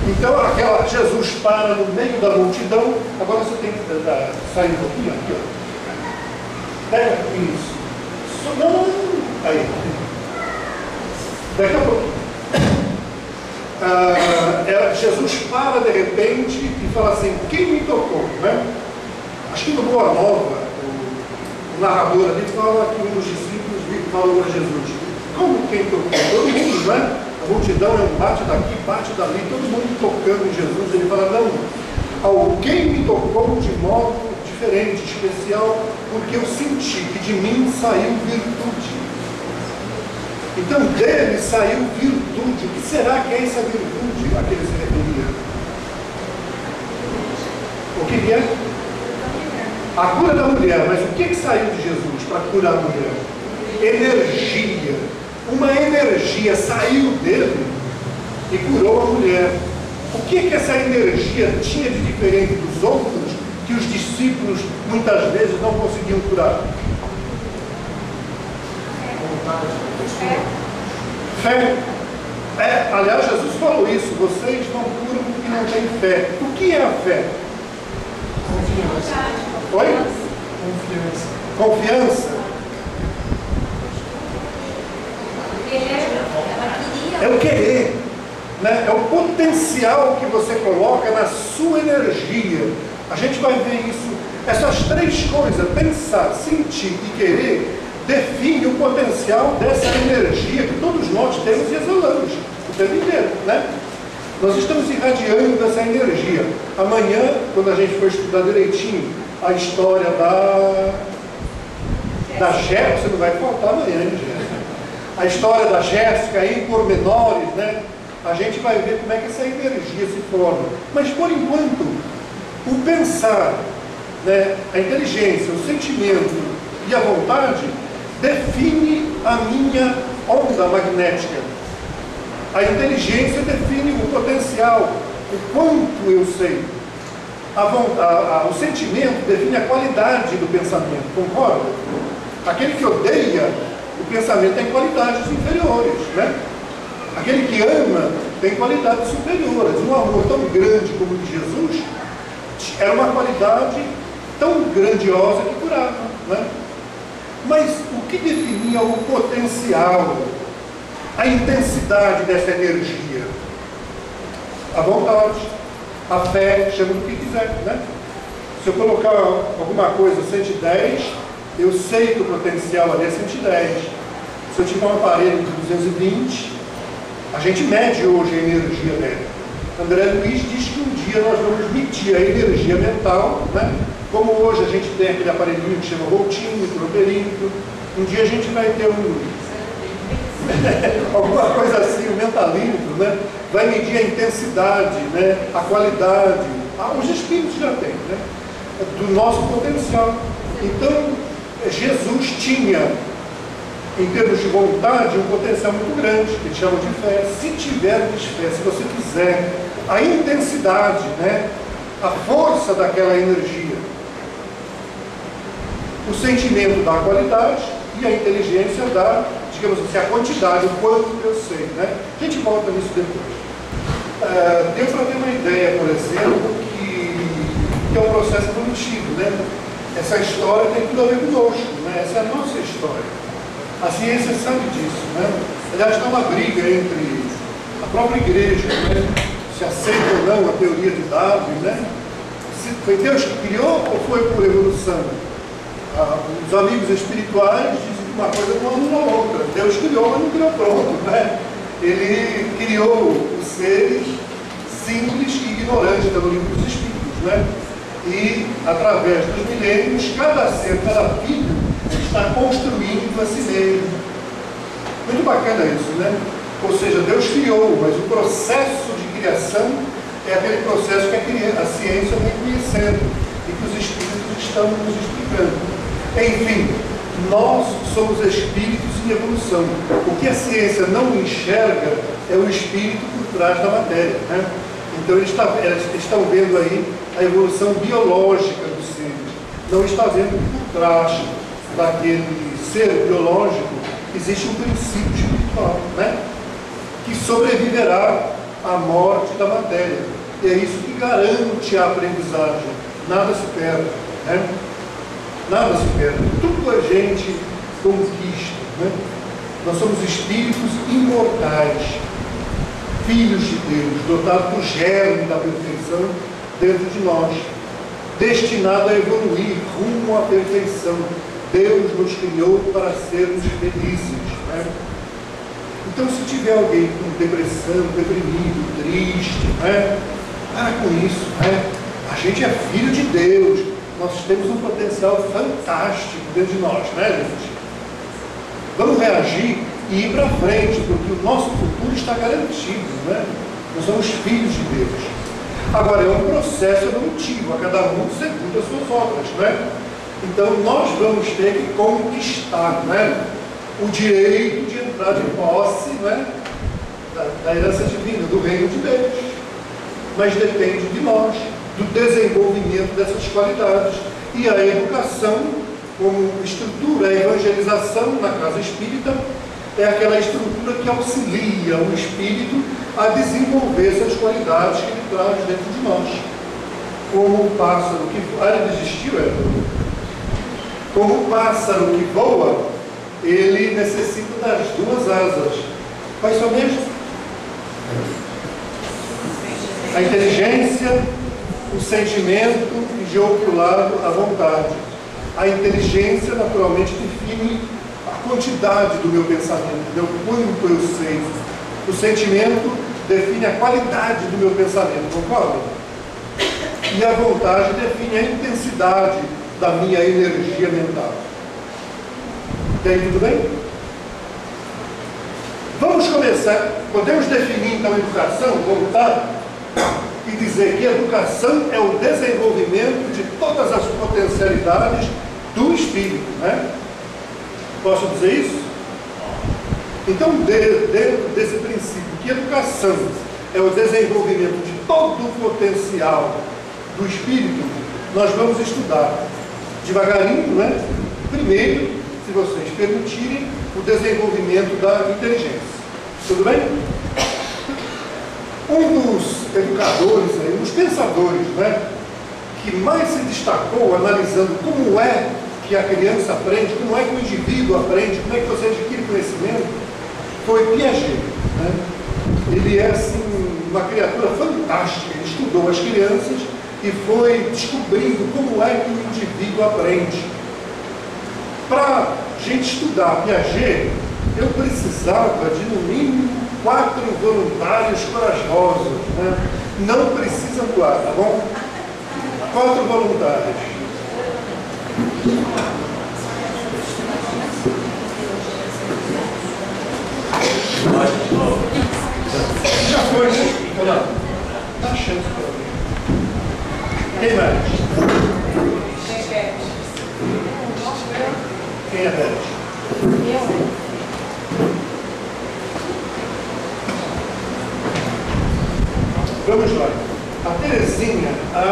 Então, aquela, Jesus para no meio da multidão. Agora você tem que sair um pouquinho aqui, ó. Pega isso. Só, não, aí. Daqui a pouco. Ah, é, Jesus para de repente e fala assim: Quem me tocou? Né? Acho que no Boa Nova, o narrador ali fala que um dos discípulos falou a Jesus: Como quem tocou? Todo mundo, né? A multidão é um bate daqui, bate dali, todo mundo tocando em Jesus. Ele fala: Não, alguém me tocou de modo diferente, especial, porque eu senti que de mim saiu virtude. Então dele saiu virtude. O que será que é essa virtude a que ele se referia? O que é? A cura da mulher, mas o que, que saiu de Jesus para curar a mulher? Energia. Uma energia saiu dele e curou a mulher. O que, que essa energia tinha de diferente dos outros que os discípulos muitas vezes não conseguiam curar? Fé. É, aliás, Jesus falou isso, vocês não curam porque não têm fé. O que é a fé? Oi? Confiança. Confiança. É o querer. Né? É o potencial que você coloca na sua energia. A gente vai ver isso. Essas três coisas, pensar, sentir e querer, define o potencial dessa energia que todos nós temos e exalamos o tempo inteiro. Né? Nós estamos irradiando essa energia. Amanhã, quando a gente for estudar direitinho a história da, da não vai faltar amanhã, hein? A história da Jéssica em pormenores, né? A gente vai ver como é que essa energia se forma. Mas por enquanto, o pensar, né, a inteligência, o sentimento e a vontade define a minha onda magnética. A inteligência define o potencial, o quanto eu sei. A, a, o sentimento define a qualidade do pensamento, concorda? Aquele que odeia, o pensamento tem qualidades inferiores, né? Aquele que ama tem qualidades superiores. Um amor tão grande como o de Jesus era uma qualidade tão grandiosa que curava, né? Mas o que definia o potencial a intensidade dessa energia? A vontade, a fé, chama do que quiser, né? Se eu colocar alguma coisa 110, eu sei que o potencial ali é 110. Se eu tiver um aparelho de 220, a gente mede hoje a energia dela. André Luiz diz que um dia nós vamos medir a energia mental, né? Como hoje a gente tem aquele aparelhinho que chama voltímetro, perímetro, um dia a gente vai ter um alguma coisa assim, o mentalímetro, né? vai medir a intensidade, né? a qualidade. Ah, os espíritos já têm, né? do nosso potencial. Então, Jesus tinha, em termos de vontade, um potencial muito grande, que chama de fé. Se tiver fé, se você quiser, a intensidade, né? a força daquela energia, o sentimento dá qualidade e a inteligência dá digamos assim, a quantidade, o quanto eu sei. Né? A gente volta nisso depois. Uh, deu para ter uma ideia, por exemplo, que, é um processo evolutivo. Né? Essa história tem tudo a ver conosco. Né? essa é a nossa história. A ciência sabe disso. Né? Aliás, está uma briga entre a própria igreja, né? se aceita ou não a teoria de Darwin. Né? Se foi Deus que criou ou foi por evolução? Ah, os amigos espirituais dizem que uma coisa não anula a outra. Deus criou, mas não criou pronto. Né? Ele criou os seres simples e ignorantes, está no livro dos Espíritos. Né? E, através dos milênios, cada ser, cada filho está construindo a si mesmo. Muito bacana isso, né? Ou seja, Deus criou, mas o processo de criação é aquele processo que a, ciência vem conhecendo e que os espíritos estão nos explicando. Enfim, nós somos espíritos em evolução. O que a ciência não enxerga é o espírito por trás da matéria. Né? Então eles estão vendo aí a evolução biológica dos seres. Não está vendo por trás daquele ser biológico existe um princípio espiritual, né? que sobreviverá à morte da matéria. E é isso que garante a aprendizagem. Nada se perde. Né? Nada se perde. Tudo a gente conquista. Né? Nós somos espíritos imortais, filhos de Deus, dotados do germe da perfeição dentro de nós, destinado a evoluir rumo à perfeição. Deus nos criou para sermos felizes. Né? Então, se tiver alguém com depressão, deprimido, triste, né? para com isso. Né? A gente é filho de Deus. Nós temos um potencial fantástico dentro de nós, né, gente? Vamos reagir e ir para frente, porque o nosso futuro está garantido, né? Nós somos filhos de Deus. Agora, é um processo evolutivo, a cada um segundo as suas obras, né? Então, nós vamos ter que conquistar, né? O direito de entrar de posse, né? Da, da herança divina, do reino de Deus. Mas depende de nós, do desenvolvimento dessas qualidades. E a educação como estrutura, a evangelização na casa espírita é aquela estrutura que auxilia o espírito a desenvolver essas qualidades que ele traz dentro de nós. Como o pássaro que voa, ah, ele desistiu, é? Como o pássaro que voa, ele necessita das duas asas. Quais são mesmo? A inteligência, o sentimento e, de outro lado, a vontade. A inteligência, naturalmente, define a quantidade do meu pensamento, meu quanto eu sei. O sentimento define a qualidade do meu pensamento, concorda? E a vontade define a intensidade da minha energia mental. E aí, tudo bem? Vamos começar. Podemos definir então educação, vontade, e dizer que educação é o desenvolvimento de todas as potencialidades do espírito, né? Posso dizer isso? Então, dentro desse princípio que educação é o desenvolvimento de todo o potencial do espírito, nós vamos estudar devagarinho, né? Primeiro, se vocês permitirem, o desenvolvimento da inteligência. Tudo bem? Um dos educadores, um dos pensadores, né, que mais se destacou analisando como é que a criança aprende, como é que o indivíduo aprende, como é que você adquire conhecimento, foi Piaget. Né? Ele é assim, uma criatura fantástica, ele estudou as crianças e foi descobrindo como é que o indivíduo aprende. Para a gente estudar Piaget, eu precisava de no mínimo quatro voluntários corajosos. Né? Não precisa voar, tá bom? Quatro voluntários. Já foi, né? Chance para mim. Quem mais? Quem é? Eu? Vamos lá. A Terezinha, a,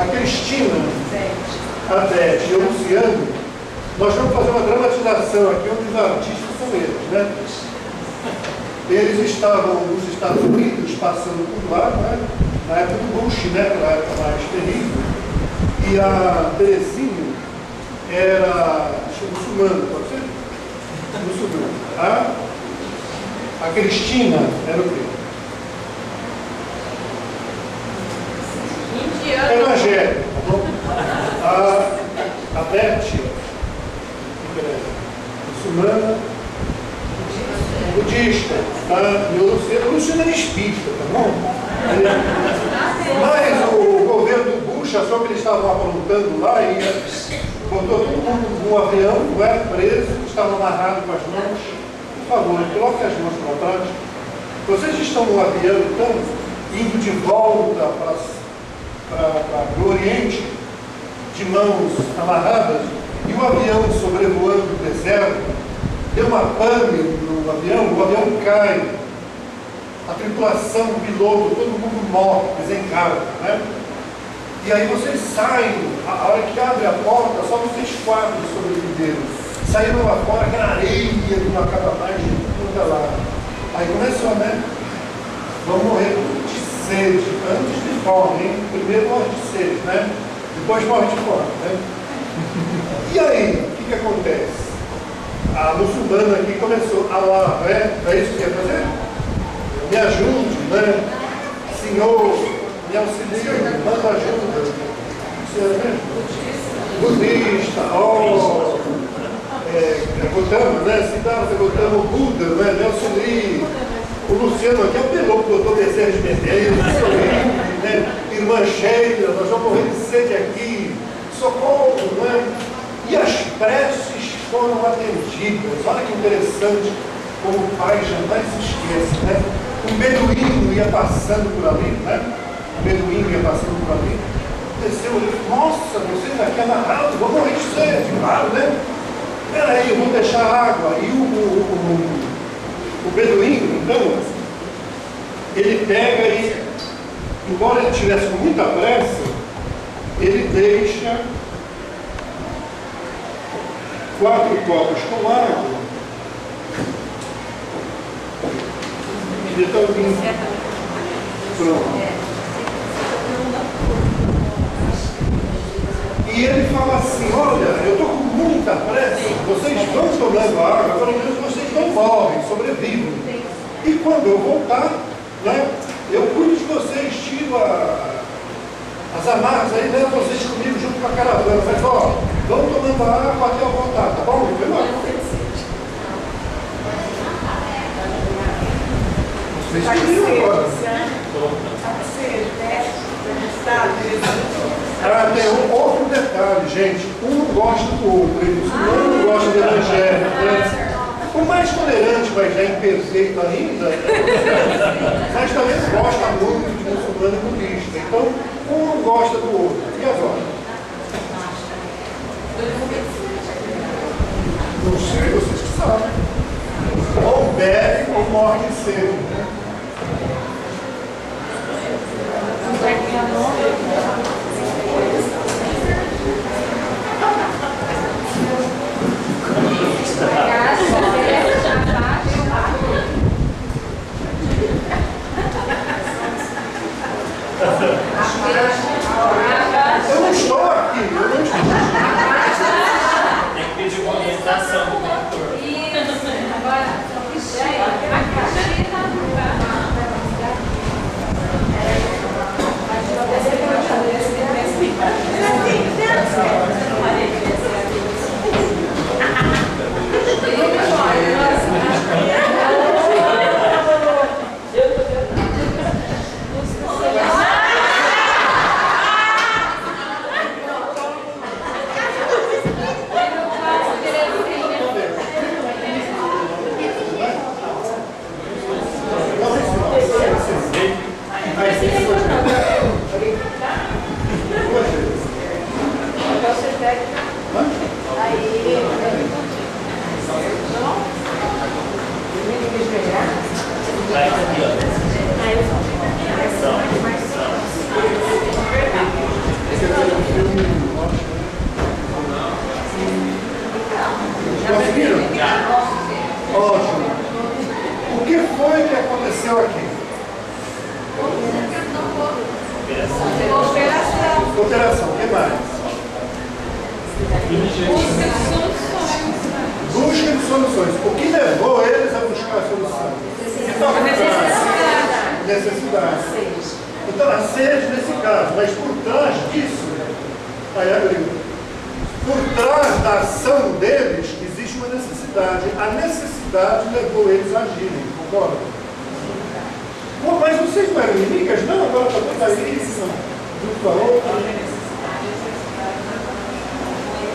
a Cristina, a Beth e o Luciano, nós vamos fazer uma dramatização aqui onde os artistas são eles, né? Eles estavam nos Estados Unidos, passando por lá, né? na época do Bush, né? Pela época mais terrível. E a Terezinha, era muçulmano, pode ser? Muçulmano. A, a Cristina era o quê? Indiano. Evangélica, tá bom? A, a é? muçulmana, budista, tá? E o Luciano, o Luciano era espírita, tá bom? Mas o governo do Bush achou que eles estavam aprontando lá e botou todo mundo no avião, não era preso, estavam amarrados com as mãos. Por favor, coloque as mãos para trás. Vocês estão no avião, então, indo de volta para o Oriente, de mãos amarradas, e o avião sobrevoando o deserto, deu uma pane no avião, o avião cai, a tripulação, o piloto, todo mundo morre, desencarna, né? E aí vocês saem, a hora que abre a porta, só vocês quatro sobreviveram. Saíram lá fora, aquela areia que não acaba mais de tudo lá. Aí começou, né? Vão morrer de sede, antes de fome, hein? Primeiro morre de sede, né? Depois morre de fome, né? E aí, o que, que acontece? A muçulmana aqui começou a lá, né? Não é isso que ia fazer? Me ajude, né? Senhor, me auxilie, manda ajuda. Senhor, né? Budista, oh, é, Gautama, né? Siddhartha Gautama, Buda, né? Me auxilie. O Luciano aqui é o piloto, doutor Bezerra de Medeiros, né? Irmã Sheila, nós vamos morrer de sede aqui. Socorro, né? E as preces foram atendidas. Olha que interessante como o pai jamais esquece, né? Um beduíno ia passando por ali, né? Um beduíno ia passando por ali, desceu ali, nossa, vocês aqui amarrados, vão morrer de sede, claro, né? Peraí, eu vou deixar água. E o, o, o, o beduíno, então, ele pega e, embora ele tivesse com muita pressa, ele deixa quatro copos com água de tão. Pronto. E ele fala assim, olha, eu estou com muita pressa, vocês vão tomando água, pelo menos não morrem, sobrevivem. E quando eu voltar, né, eu cuido de vocês, tiro a, as amarras aí, levo vocês comigo junto com a caravana. Mas ó, vão tomando água até eu voltar, tá bom? Entendeu? Vocês viram agora. Ah, tem um outro detalhe, gente. Um gosta do outro, um não gosta do evangelho. Né? O mais tolerante, mas já imperfeito ainda, mas também gosta muito de muçulmano e budista. Então, um não gosta do outro. E agora? Não sei, vocês que sabem. Ou bebe ou morre sede. Né? Eu não estou aqui, eu não estou. Tem que pedir uma orientação do mentor. Mas isso foi duas vezes. Hã? Vai aqui, ó. Não, Esse aqui é um filme ótimo. Conseguiram? Já. Ótimo. O que foi que aconteceu aqui? Operação. Operação, o que mais? Busca de soluções. Busca de soluções. O que levou eles a buscar a solução? Necessidade. Então, a sede nesse caso, mas por trás disso, aí abriu. Por trás da ação deles existe uma necessidade. A necessidade levou eles a agirem, concorda? Pô, mas vocês não eram inimigas? Não, agora está tudo aí, junto com a outra.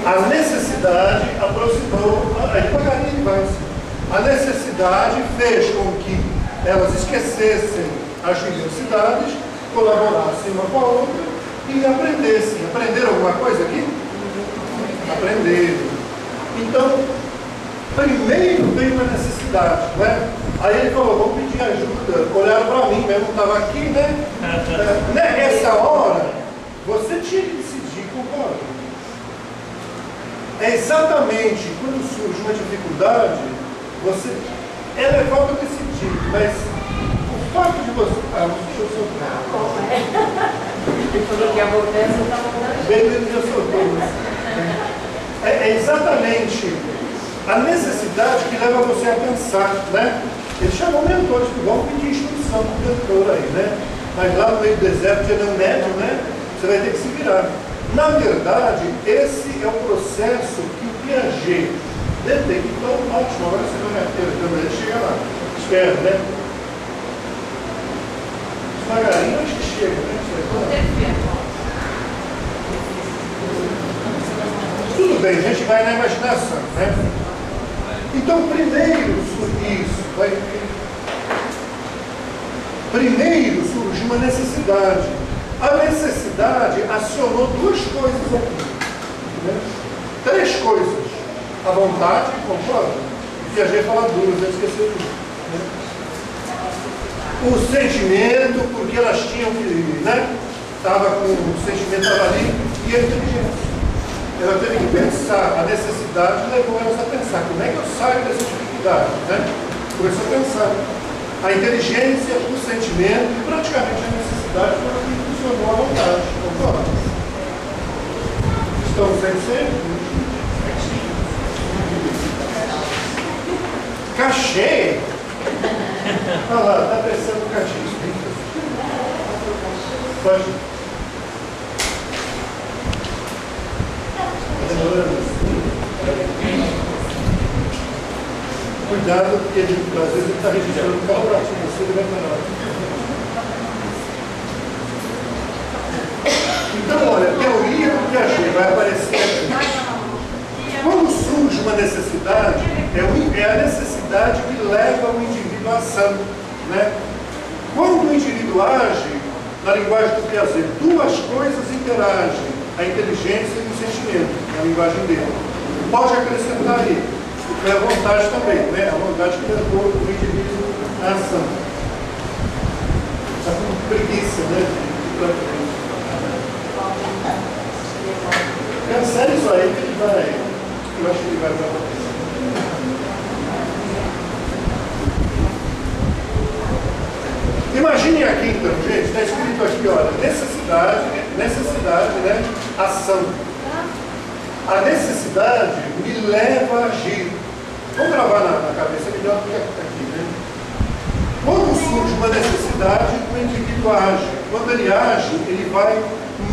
A necessidade aproximou, aí devagarinho vai. A necessidade fez com que elas esquecessem as diversidades, colaborassem uma com a outra e aprendessem. Aprenderam alguma coisa aqui? Aprenderam. Então, primeiro veio uma necessidade, né? Aí ele falou, vamos pedir ajuda. Olharam para mim, eu não estava aqui, né? É, Nessa hora, você tinha que decidir, concorda? É exatamente quando surge uma dificuldade, você é levado a decidir, mas o fato de você. Ah, você deixou o seu carro. Ele falou que ia voltar, está voltando. Bem, ele já soltou. É, é exatamente a necessidade que leva você a pensar, né? Ele chamou mentores que vão pedir instrução para o mentor aí, né? Mas lá no meio do deserto, que não médio, né? Você vai ter que se virar. Na verdade, esse é o processo que o Piaget Então, ótimo, agora você vai ter a câmera, chega lá. Espera, né? Devagarinho, acho que chega, né? Tudo bem, a gente vai na imaginação, né? Então, primeiro surgiu isso, vai... primeiro surgiu uma necessidade. A necessidade acionou duas coisas aqui. Né? Três coisas. A vontade, concorda? E a gente fala duas, eu esqueci disso. Né? O sentimento, porque elas tinham que, né? Estava com o sentimento estava ali, e a inteligência. Ela teve que pensar, a necessidade levou elas a pensar, como é que eu saio dessa dificuldade? Né? Começou a pensar. A inteligência, o sentimento e praticamente a necessidade foram que funcionou à vontade. Concorda? Estão sem ser? Cachê? Olha lá, está pensando cachê. Pode. Cuidado, porque ele, às vezes ele está registrando o corporativo, você ele vai. Então, olha, teoria do Piaget vai aparecer aqui. Quando surge uma necessidade, é, é a necessidade que leva o indivíduo à ação. Né? Quando o indivíduo age, na linguagem do Piaget, duas coisas interagem, a inteligência e o sentimento, na linguagem dele. Pode acrescentar aí, é a vontade também, né? a vontade que levou o indivíduo à ação. Está com preguiça, né? Cancela isso aí que ele vai. Eu acho que ele vai para Imaginem aqui então, gente, está escrito aqui, olha, necessidade, necessidade, né? Ação. A necessidade me leva a agir. Vamos gravar na, na cabeça melhor do que aqui, né? Quando surge uma necessidade, o indivíduo age. Quando ele age, ele vai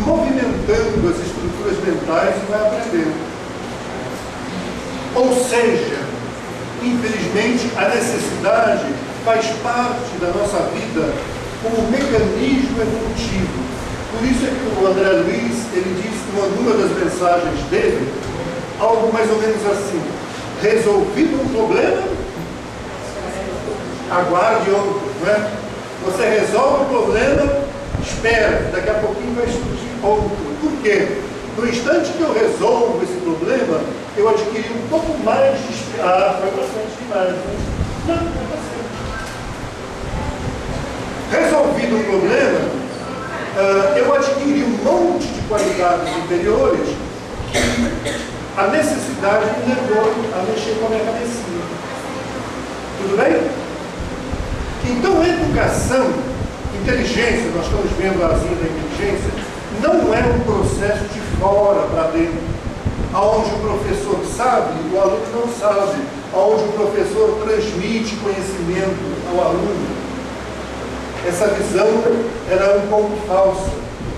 movimentando as estruturas mentais e vai aprendendo. Ou seja, infelizmente, a necessidade faz parte da nossa vida como mecanismo evolutivo. Por isso é que o André Luiz, ele diz numa, numa das mensagens dele, algo mais ou menos assim, resolvido um problema, aguarde outro, é? Você resolve o problema, espera, daqui a pouquinho vai surgir outro. Por quê? No instante que eu resolvo esse problema, eu adquiri um pouco mais de experiência. Ah, foi bastante demais, né? Não. Resolvido o problema, ah, eu adquiri um monte de qualidades interiores que a necessidade me levou a mexer com a minha cabecinha. Tudo bem? Então, educação, inteligência, nós estamos vendo a asinha da inteligência, não é um processo de fora para dentro. Onde o professor sabe, o aluno não sabe. Onde o professor transmite conhecimento ao aluno. Essa visão era um pouco falsa.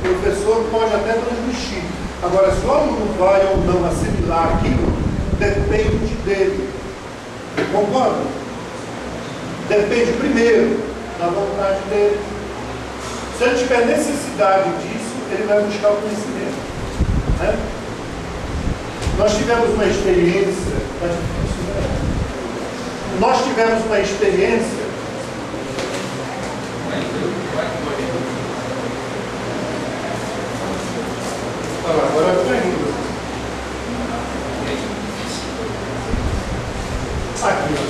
O professor pode até transmitir. Agora, se o aluno vai ou não assimilar aquilo, depende dele. Concorda? Depende primeiro da vontade dele. Se ele tiver necessidade disso, ele vai buscar o conhecimento. Né? Nós tivemos uma experiência, tá né? nós tivemos uma experiência Ah, agora está. Aqui, ó.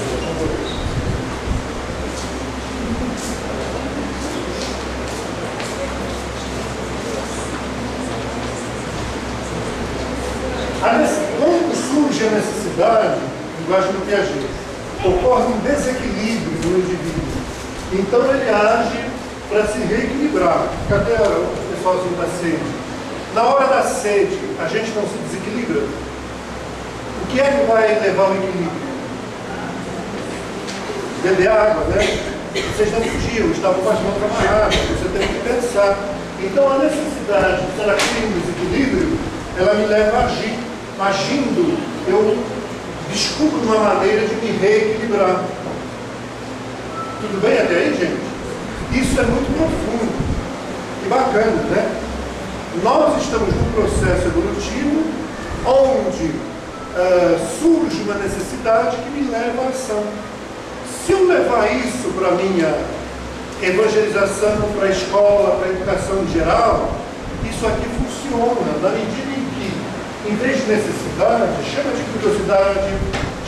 Quando surge a necessidade, linguagem do Piaget, ocorre um desequilíbrio no indivíduo. Então ele age para se reequilibrar. Cadê o pessoalzinho da sede? Na hora da sede, a gente não se desequilibra? O que é que vai levar ao equilíbrio? Beber água, né? Vocês não podiam, estavam com as mãos você tem que pensar. Então a necessidade de ser aqui um desequilíbrio, ela me leva a agir. Agindo, eu descubro uma maneira de me reequilibrar. Tudo bem até aí, gente? Isso é muito profundo e bacana, né? Nós estamos num processo evolutivo onde ah, surge uma necessidade que me leva à ação. Se eu levar isso para a minha evangelização, para a escola, para a educação geral, isso aqui funciona na medida em que, em vez de necessidade, chama de curiosidade,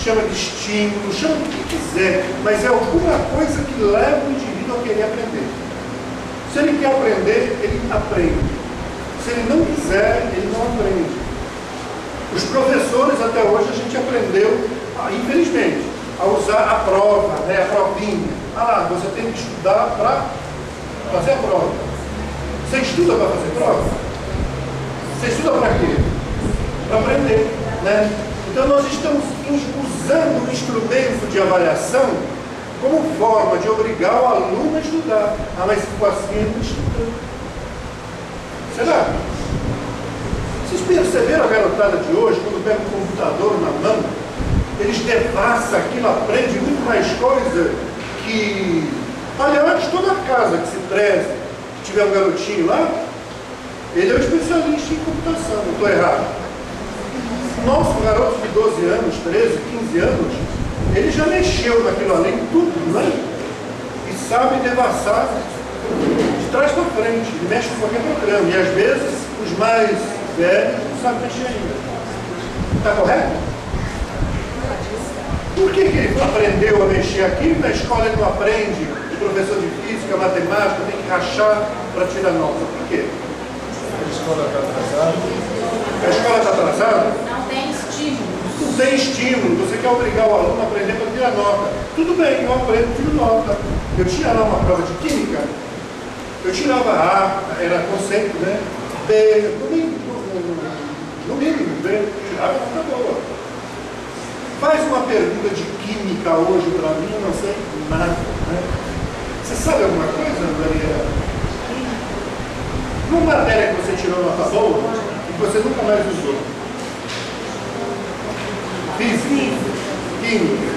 chama de estímulo, chama do que quiser, mas é alguma coisa que leva o indivíduo a querer aprender. Se ele quer aprender, ele aprende. Se ele não quiser, ele não aprende. Os professores, até hoje, a gente aprendeu, ah, infelizmente, a usar a prova, né, a provinha. Ah, você tem que estudar para fazer a prova. Você estuda para fazer prova? Você estuda para quê? Para aprender. Né? Então nós estamos usando o instrumento de avaliação como forma de obrigar o aluno a estudar. Ah, mas ficou assim, ele não estuda. Será? Vocês perceberam a garotada de hoje, quando pega o computador na mão, eles devassam aquilo, aprendem muito mais coisa que. Aliás, toda casa que se preze, que tiver um garotinho lá, ele é um especialista em computação, não estou errado. Nosso garoto de 12 anos, 13, 15 anos, ele já mexeu naquilo ali, em tudo, né? E sabe devassar de trás para frente, ele mexe com qualquer programa. E às vezes os mais velhos não sabem mexer ainda. Está correto? Por que, que ele aprendeu a mexer aqui na escola ele não aprende? O professor de física, matemática, tem que rachar para tirar nota. Por quê? A escola está atrasada. A escola está atrasada? Tem estímulo. Você quer obrigar o aluno a aprender para tirar nota. Tudo bem, eu aprendo, tiro nota. Eu tinha lá uma prova de química, eu tirava A, era conceito, né? B, no mínimo, no mínimo, B, tirava nota boa. Faz uma pergunta de química hoje para mim, eu não sei nada. Né? Você sabe alguma coisa, Maria? Uma matéria que você tirou nota boa e que você nunca mais usou. Física, química.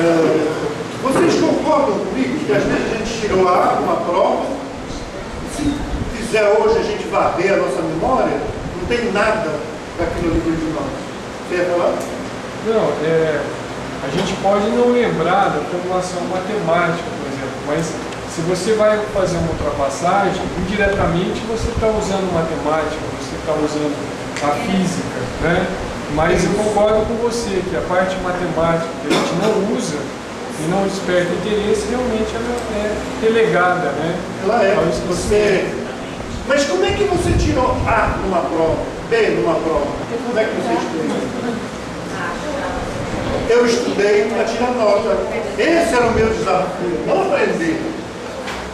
É, vocês concordam comigo que às vezes a gente tirou A numa prova, se fizer hoje a gente varrer a nossa memória, não tem nada daquilo ali dentro de nós. Você ia falar? Não, é, a gente pode não lembrar da formulação matemática, por exemplo, mas se você vai fazer uma ultrapassagem, indiretamente você está usando matemática, você está usando a física, né? Mas eu concordo com você que a parte matemática que a gente não usa e não desperta interesse, realmente ela é delegada, né? Ela é. Estudo. Você... Mas como é que você tirou A numa prova, B numa prova? Como é que você estudou? Eu estudei para tirar nota. Esse era o meu desafio, não aprender.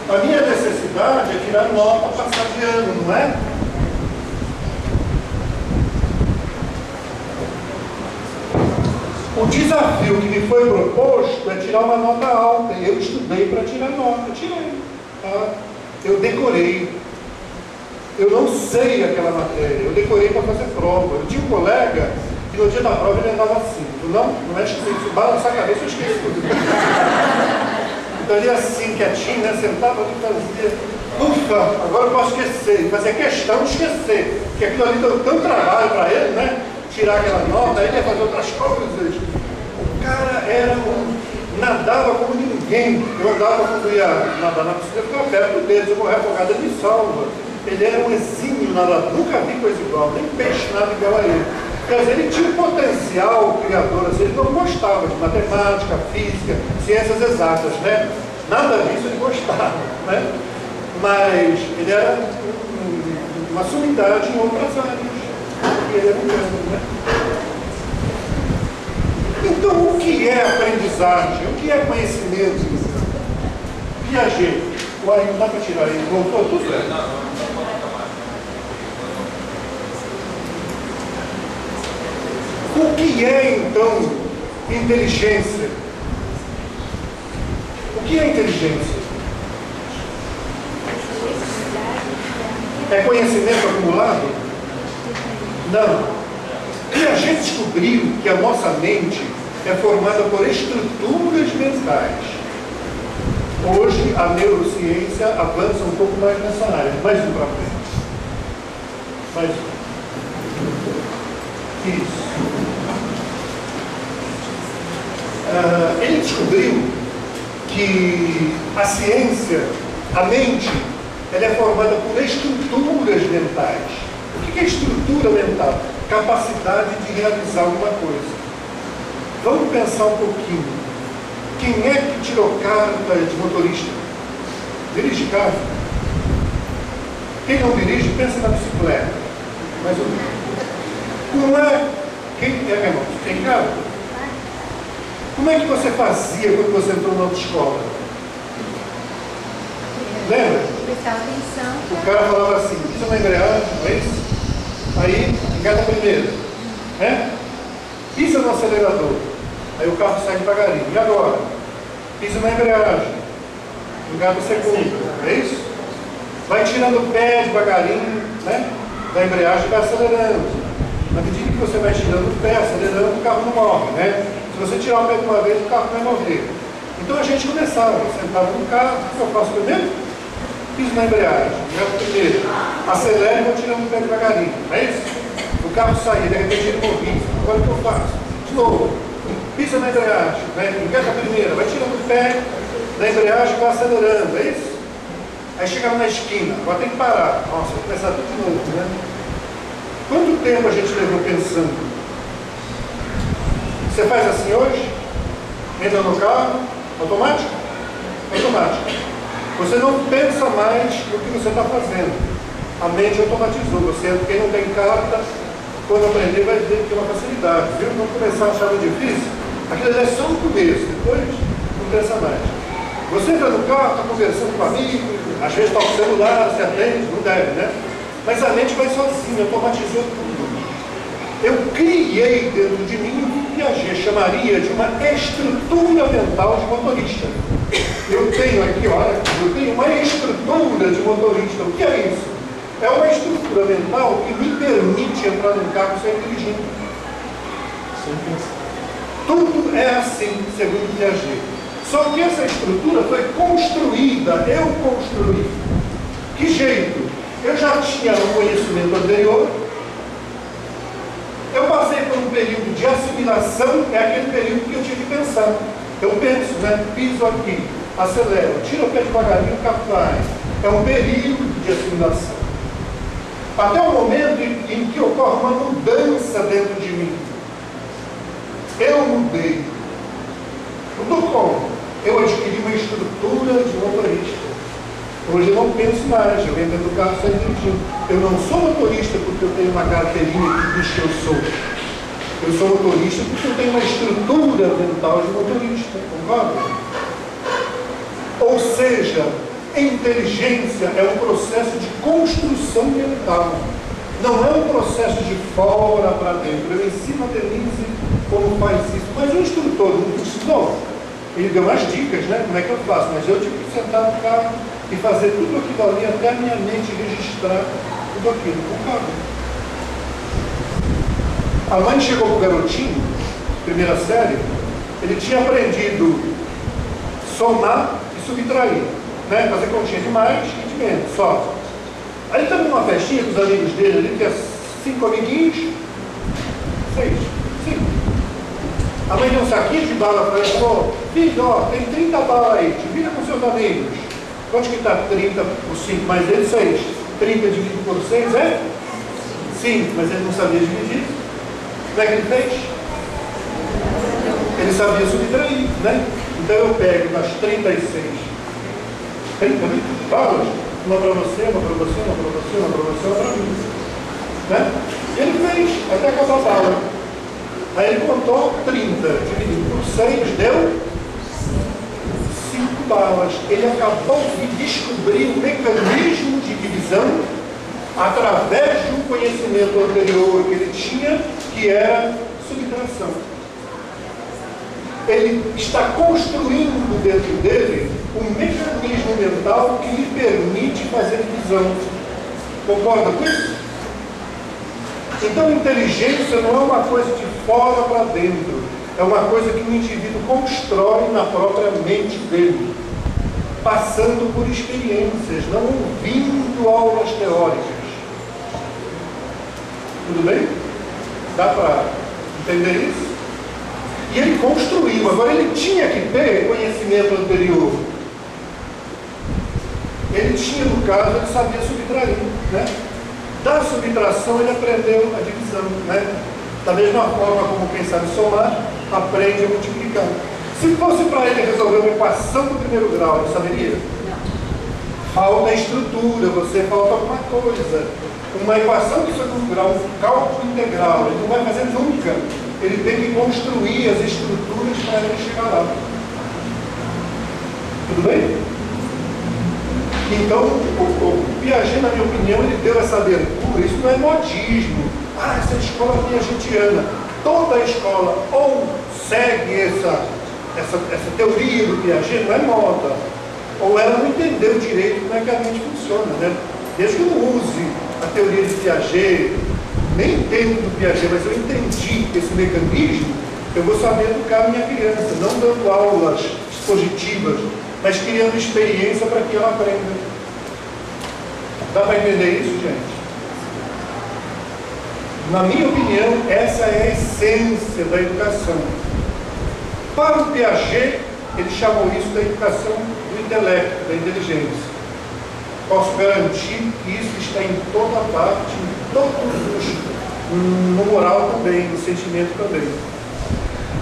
A minha necessidade é tirar nota, passar de ano, não é? O desafio que me foi proposto é tirar uma nota alta. Eu estudei para tirar nota. Tirei. Tá? Eu decorei. Eu não sei aquela matéria. Eu decorei para fazer prova. Eu tinha um colega que no dia da prova ele andava assim. Não, não mexe comigo. Se balançar a cabeça, eu esqueço tudo. Então ele assim, quietinho, né? Sentava ali e fazia. Ufa, agora eu posso esquecer. Fazia questão de esquecer. Porque aquilo ali deu tanto trabalho para ele, né? Tirar aquela nota, ele ia fazer outras coisas. O cara era um. nadava como ninguém. Eu andava quando ia nadar na piscina, ficava perto deles, eu morri afogado, ele me salva. Ele era um exímio nadador, nunca vi coisa igual, nem peixe nada igual a ele. Quer dizer, ele tinha um potencial criador, assim, ele não gostava de matemática, física, ciências exatas, né? Nada disso ele gostava, né? Mas ele era um- uma sumidade em outras áreas. Ele era grande, né? Então, o que é aprendizagem? O que é conhecimento? Piaget. Uai, não dá para tirar ele. Voltou tudo? O que é, então, inteligência? O que é inteligência? É conhecimento acumulado? Não. E a gente descobriu que a nossa mente é formada por estruturas mentais. Hoje a neurociência avança um pouco mais nessa área. Mais um para frente. Mais um. Isso. Ah, ele descobriu que a ciência, a mente, ela é formada por estruturas mentais. Que é estrutura mental? Capacidade de realizar alguma coisa. Vamos pensar um pouquinho. Quem é que tirou carta de motorista? Dirige carro? Quem não dirige, pensa na bicicleta. Mais ou menos. Como é? Quem é, meu irmão? Tem carro? Como é que você fazia quando você entrou na autoescola? Lembra? O cara falava assim, pisa na embreagem, não é isso? Aí, engata primeiro. Né? Pisa no acelerador. Aí o carro sai devagarinho. E agora? Pisa na embreagem. Engata o segundo. É isso? Vai tirando o pé devagarinho, né? Da embreagem vai acelerando. Na medida que você vai tirando o pé, acelerando, o carro não morre, né? Se você tirar o pé de uma vez, o carro vai morrer. Então a gente começava, sentava no carro, o que eu faço primeiro? Piso na embreagem, engata primeiro. Acelera e vou tirando o pé devagarinho, não é isso? O carro saía, de repente ele morria. Agora o que eu faço? De novo. Pisa na embreagem, né? engata a primeira, vai tirando o pé da embreagem e vai acelerando, é isso? Aí chegava na esquina, agora tem que parar. Nossa, vou começar tudo de novo, né? Quanto tempo a gente levou pensando? Você faz assim hoje? Entra no carro, automático? Automático. Você não pensa mais no que você está fazendo. A mente automatizou. Você, quem não tem carta, quando aprender vai ver que é uma facilidade. Viu? Quando começar a achar difícil, aquilo é só no começo, depois não pensa mais. Você entra no carro, está conversando com amigos, às vezes toca o celular, se atende, não deve, né? Mas a mente vai sozinha, automatizou tudo. Eu criei dentro de mim o que Piaget chamaria de uma estrutura mental de motorista. Eu tenho aqui, olha, eu tenho uma estrutura de motorista. O que é isso? É uma estrutura mental que me permite entrar num carro sem dirigir. Sem pensar. Tudo é assim, segundo Piaget. Só que essa estrutura foi construída, eu construí. Que jeito? Eu já tinha um conhecimento anterior, eu passei por um período de assimilação, é aquele período que eu tive que pensar. Eu penso, né? Piso aqui, acelero, tiro o pé devagarinho, vai. É um período de assimilação. Até o momento em, em que ocorre uma mudança dentro de mim. Eu mudei. Mudou como? Eu adquiri uma estrutura de motorista. Hoje eu não penso mais, eu entro no carro sem dirigir. Eu não sou motorista porque eu tenho uma carteirinha que diz que eu sou. Eu sou motorista porque eu tenho uma estrutura mental de motorista, concorda? Ou seja, inteligência é um processo de construção mental. Não é um processo de fora para dentro. Eu ensino a Denise como faz isso. Mas o instrutor não ensinou. Ele deu umas dicas, né? Como é que eu faço? Mas eu tive que sentar no carro e fazer tudo aquilo ali até a minha mente registrar tudo aquilo. O carro. A mãe chegou para o garotinho, primeira série, ele tinha aprendido somar subtrair, né? fazer continha de mais e de menos, só. Aí estava numa festinha com os amigos dele ali, que é cinco amiguinhos, seis, cinco. A mãe deu um saquinho de bala para ele e falou, filho, ó, tem 30 balas aí, divida com seus amigos. Quanto que está 30 por 5 mais ele? 6. 30 dividido por 6 é? 5, mas ele não sabia dividir. Como é que ele fez? Ele sabia subtrair, né? Então eu pego das 36, 30 né? balas, uma para você, uma para você, uma para você, uma para você, uma para mim. Né? E ele fez, até acabar a bala. Aí ele contou 30, dividido por 6, deu 5 balas. Ele acabou de descobrir o mecanismo de divisão através de um conhecimento anterior que ele tinha, que era subtração ele está construindo dentro dele um mecanismo mental que lhe permite fazer divisão. Concorda com isso? Então, inteligência não é uma coisa de fora para dentro, é uma coisa que o indivíduo constrói na própria mente dele, passando por experiências, não ouvindo aulas teóricas. Tudo bem? Dá para entender isso? E ele construiu. Agora ele tinha que ter conhecimento anterior. Ele tinha, no caso, ele sabia subtrair. Né? Da subtração ele aprendeu a divisão. Né? Da mesma forma como quem sabe somar, aprende a multiplicar. Se fosse para ele resolver uma equação do primeiro grau, ele saberia? Falta estrutura, você falta alguma coisa. Uma equação do segundo grau, um cálculo integral, ele não vai fazer nunca ele tem que construir as estruturas para ele chegar lá. Tudo bem? Então, o, o Piaget, na minha opinião, ele deu essa abertura. Isso não é modismo. Ah, essa escola piagetiana. Toda a escola ou segue essa, essa, essa teoria do Piaget, não é moda. Ou ela não entendeu direito como é que a mente funciona. Né? Desde que não use a teoria de Piaget, nem entendo do Piaget, mas eu entendi esse mecanismo, eu vou saber educar a minha criança, não dando aulas expositivas, mas criando experiência para que ela aprenda. Dá para entender isso, gente? Na minha opinião, essa é a essência da educação. Para o Piaget, ele chamou isso da educação do intelecto, da inteligência. Posso garantir que isso está em toda parte, em todos os no moral também, no sentimento também.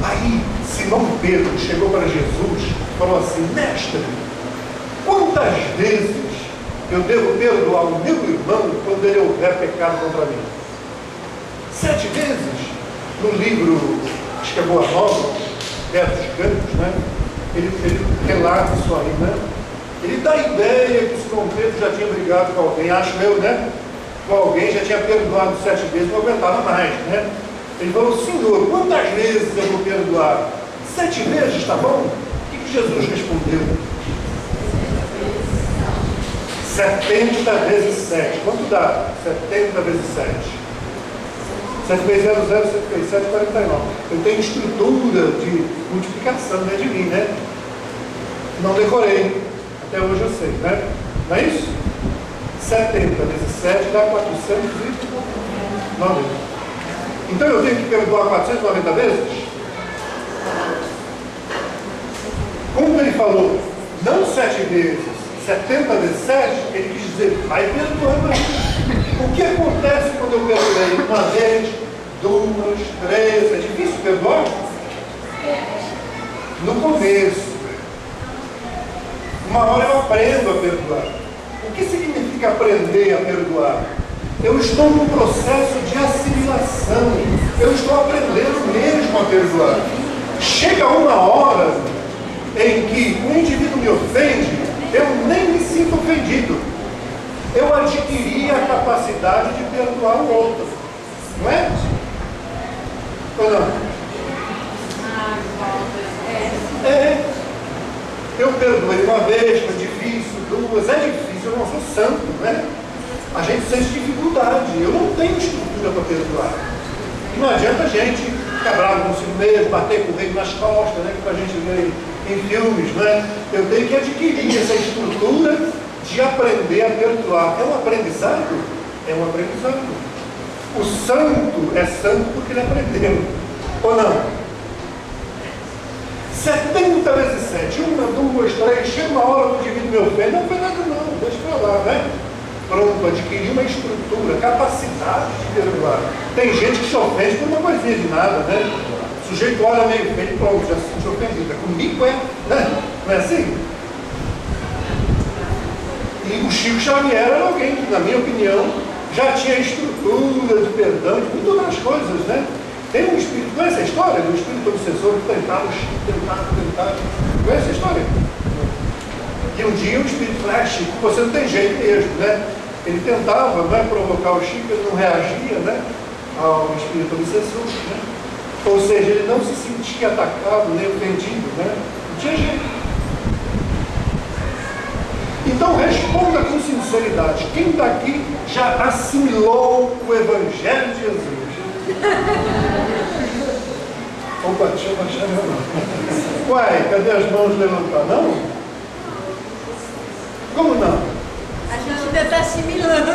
Aí, Simão Pedro chegou para Jesus e falou assim: Mestre, quantas vezes eu devo perdoar o meu irmão quando ele houver pecado contra mim? Sete vezes? No livro, acho que é Boa Nova, Versos Campos, né? Ele, ele relata isso aí, né? Ele dá a ideia que Simão Pedro já tinha brigado com alguém, acho eu, né? Alguém, já tinha perdoado sete vezes, não aguentava mais, né? Ele falou, Senhor, quantas vezes eu vou perdoar? Sete vezes, está bom? O que, Jesus respondeu? Setenta vezes sete. Quanto dá? Setenta vezes sete. 7 vezes 0, 0, 7 vezes 7, 49. Eu tenho estrutura de multiplicação, né, de mim, né? Não decorei. Até hoje eu sei, né? Não é isso? 70 vezes 7 dá 490. Então eu tenho que perdoar 490 vezes? Como ele falou, não 7 vezes, 70 vezes 7, ele quis dizer, vai perdoando. O que acontece quando eu perdoei uma vez, duas, três? É difícil perdoar? No começo. Uma hora eu aprendo a perdoar. O que significa aprender a perdoar? Eu estou num processo de assimilação. Eu estou aprendendo mesmo a perdoar. Chega uma hora em que o indivíduo me ofende, eu nem me sinto ofendido. eu adquiri a capacidade de perdoar o outro. Não é? Ou não? É. Eu perdoei uma vez, foi difícil, duas, é difícil, eu não sou santo, né? A gente sente dificuldade, eu não tenho estrutura para perdoar. E não adianta a gente ficar bravo consigo mesmo, bater com o rei nas costas, né? Que a gente vê em filmes, né? Eu tenho que adquirir essa estrutura de aprender a perdoar. É um aprendizado? É um aprendizado. O santo é santo porque ele aprendeu. Ou não? 70 vezes 7, uma, duas, três, chega uma hora eu divido meu pé. Não foi nada não, deixa pra lá, né? Pronto, adquirir uma estrutura, capacidade de perdoar. Tem gente que se ofende por uma coisinha de nada, né? O sujeito olha meio feio, pronto, já se sente ofendido. Comigo é, né? Não é assim? E o Chico Xavier era alguém que, na minha opinião, já tinha estrutura de perdão, de muitas outras coisas, né? Tem um espírito, conhece a história do espírito obsessor que tentava tentava, tentava. Conhece a história? E um dia o espírito falou, ah, Chico, você não tem jeito mesmo, né? Ele tentava né, provocar o Chico, ele não reagia né, ao espírito obsessor. Né? Ou seja, ele não se sentia atacado nem ofendido, né? Não tinha jeito. Então responda com sinceridade. Quem daqui já assimilou o Evangelho de Jesus? Opa, deixa eu baixar meu mão. Uai, cadê as mãos levantadas? Não? Como não? A gente ainda está assimilando.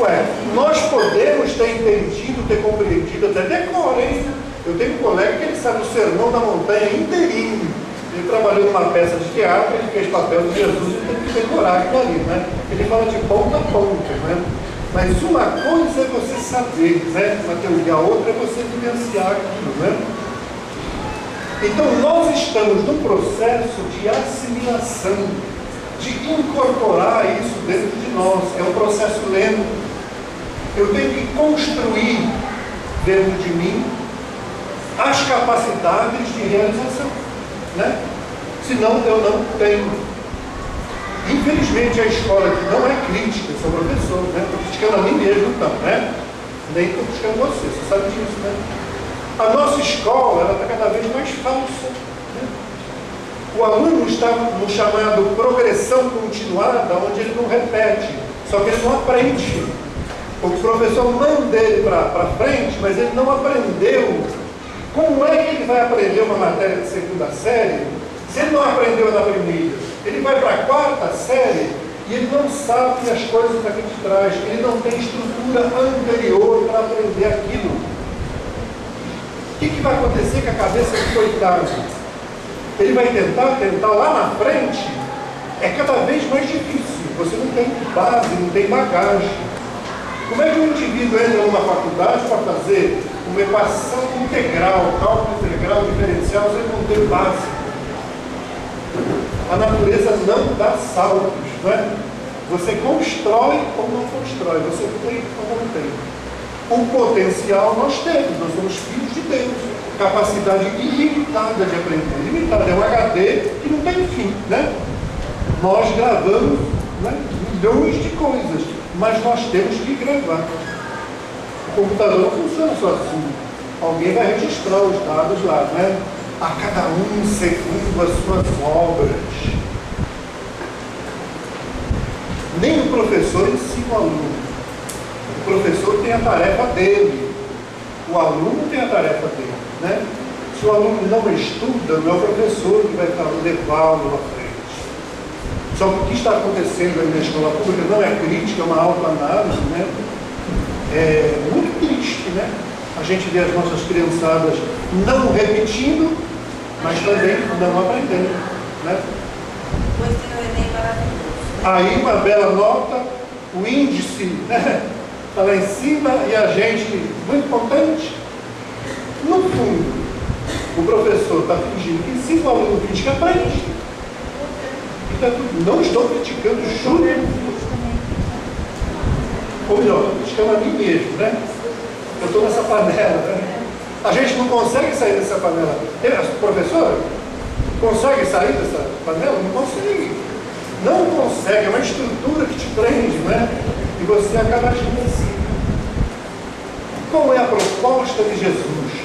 Ué, nós podemos ter entendido, ter compreendido, até decora, hein? Eu tenho um colega que ele sabe o sermão da montanha inteirinho. Ele trabalhou numa peça de teatro, ele fez papel de Jesus e teve que decorar aquilo ali, né? Ele fala de ponta a ponta, né? Mas uma coisa é você saber, né? Uma teoria, a outra é você vivenciar aquilo, né? Então nós estamos num processo de assimilação, de incorporar isso dentro de nós. É um processo lento. Eu tenho que construir dentro de mim as capacidades de realização. Né? Senão eu não tenho. Infelizmente a escola aqui não é crítica, sou professor, né? Estou criticando a mim mesmo então, né? Nem estou criticando você, você sabe disso, né? A nossa escola ela está cada vez mais falsa. Né? O aluno está no chamado progressão continuada, onde ele não repete, só que ele não aprende. O professor manda ele para frente, mas ele não aprendeu. Como é que ele vai aprender uma matéria de segunda série se ele não aprendeu na primeira? Ele vai para a quarta série e ele não sabe as coisas daqui de trás, ele não tem estrutura anterior para aprender aquilo. O que, que vai acontecer com a cabeça do coitado? Ele vai tentar, tentar lá na frente, é cada vez mais difícil. Você não tem base, não tem bagagem. Como é que um indivíduo entra numa faculdade para fazer uma equação integral, cálculo integral, diferencial, você não tem base? A natureza não dá saltos, não é? Você constrói ou não constrói, você tem ou não tem. O potencial nós temos, nós somos filhos de Deus. Capacidade ilimitada de aprender. Limitada, é um HD que não tem fim, né? Nós gravamos né, milhões de coisas, mas nós temos que gravar. O computador não funciona só assim. Alguém vai registrar os dados lá, né? A cada um segundo as suas obras. Nem o professor ensina o aluno. O professor tem a tarefa dele. O aluno tem a tarefa dele. Né? Se o aluno não estuda, não é o professor que vai levá-lo à frente. Só que o que está acontecendo aí na escola pública não é crítica, é uma autoanálise, né? É muito triste, né? A gente vê as nossas criançadas não repetindo, mas também não aprendendo, né? Depois tem o Enem maravilhoso. Aí uma bela nota, o índice né, está lá em cima e a gente muito contente. No fundo, o professor está fingindo que ensina o aluno finge que aprende. E tá tudo. Não estou criticando, juro. Ou melhor, estou criticando a mim mesmo, né? Eu estou nessa panela, né? A gente não consegue sair dessa panela. Professor, consegue sair dessa panela? Não consegue. não consegue, é uma estrutura que te prende, né? E você acaba agindo assim. Qual é a proposta de Jesus?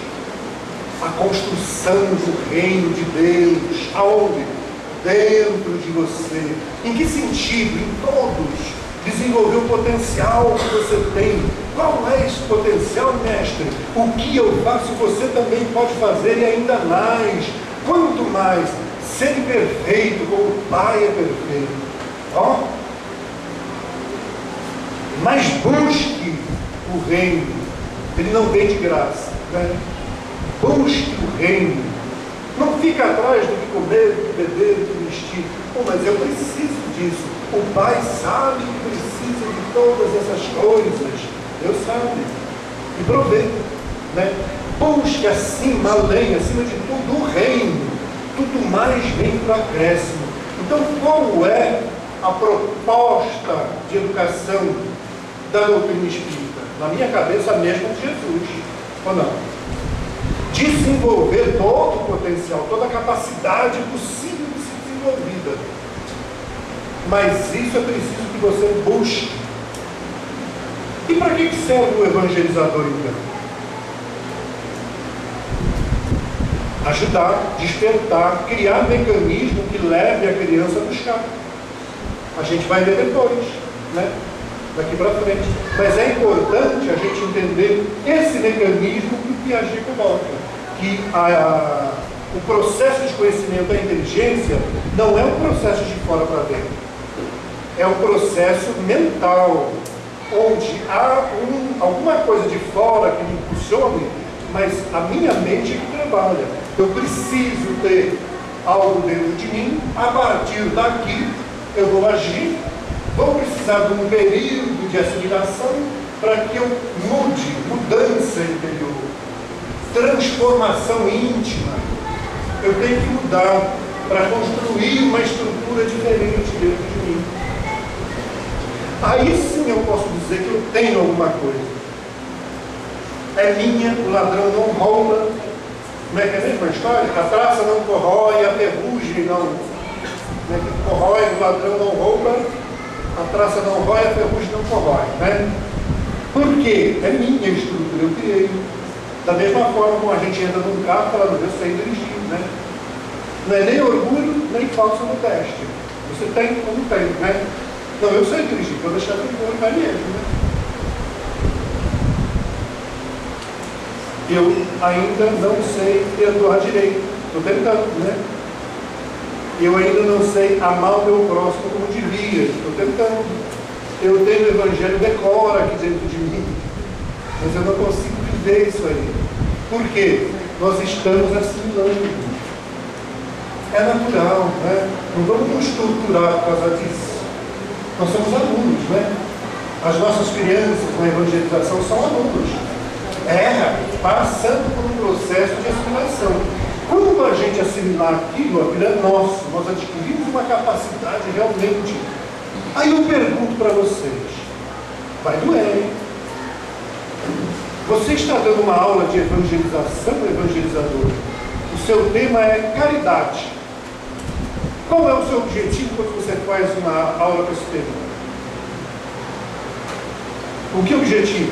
A construção do reino de Deus. Aonde? Dentro de você. Em que sentido? Em todos. Desenvolver o potencial que você tem. Qual é esse potencial, mestre? O que eu faço, você também pode fazer e ainda mais. Quanto mais Sede perfeito, como o Pai é perfeito. Ó. Mas busque o reino. Ele não vem de graça. Né? Busque o reino. Não fica atrás do que comer, do que beber, do que vestir. Oh, mas eu preciso disso. O Pai sabe que precisa de todas essas coisas. Deus sabe. E provê. Né? Busque acima, além, acima de tudo, o reino tudo mais vem para acréscimo. Então, qual é a proposta de educação da doutrina espírita? Na minha cabeça, a mesma de Jesus, ou não? Desenvolver todo o potencial, toda a capacidade possível de ser desenvolvida. Mas isso é preciso que você busque. E para que serve o evangelizador então? ajudar, despertar, criar mecanismo que leve a criança a buscar. A gente vai ver depois, né? daqui para frente. Mas é importante a gente entender esse mecanismo que o Piaget coloca, que a, a, o processo de conhecimento da inteligência não é um processo de fora para dentro, é um processo mental, onde há um, alguma coisa de fora que me impulsione, mas a minha mente que trabalha. Eu preciso ter algo dentro de mim, a partir daqui eu vou agir, vou precisar de um período de assimilação para que eu mude, mudança interior, transformação íntima. Eu tenho que mudar para construir uma estrutura diferente dentro de mim. Aí sim eu posso dizer que eu tenho alguma coisa. É minha, o ladrão não rouba, como é que é a mesma história? A traça não corrói, a ferrugem não. Como é que corrói, o ladrão não rouba, a traça não rói, a ferrugem não corrói. Né? Por quê? É minha estrutura, eu criei. Da mesma forma como a gente entra num carro para não ver se dirigir. Né? Não é nem orgulho, nem falsa modéstia. Você tem não tem, né? Não, eu sei dirigir, vou deixar para o vai mesmo, né? eu ainda não sei perdoar direito. Estou tentando, né? Eu ainda não sei amar o meu próximo como devia. Estou tentando. Eu tenho o Evangelho decora aqui dentro de mim. Mas eu não consigo viver isso aí. Por quê? Nós estamos assimilando. É natural, né? Não vamos nos torturar por causa disso. Nós somos alunos, né? As nossas crianças na evangelização são alunos erra passando por um processo de assimilação. Quando a gente assimilar aquilo, aquilo é nosso, nós adquirimos uma capacidade realmente. Aí eu pergunto para vocês, vai doer, hein? Você está dando uma aula de evangelização evangelizador. O seu tema é caridade. Qual é o seu objetivo quando você faz uma aula esse tema? O que é objetivo?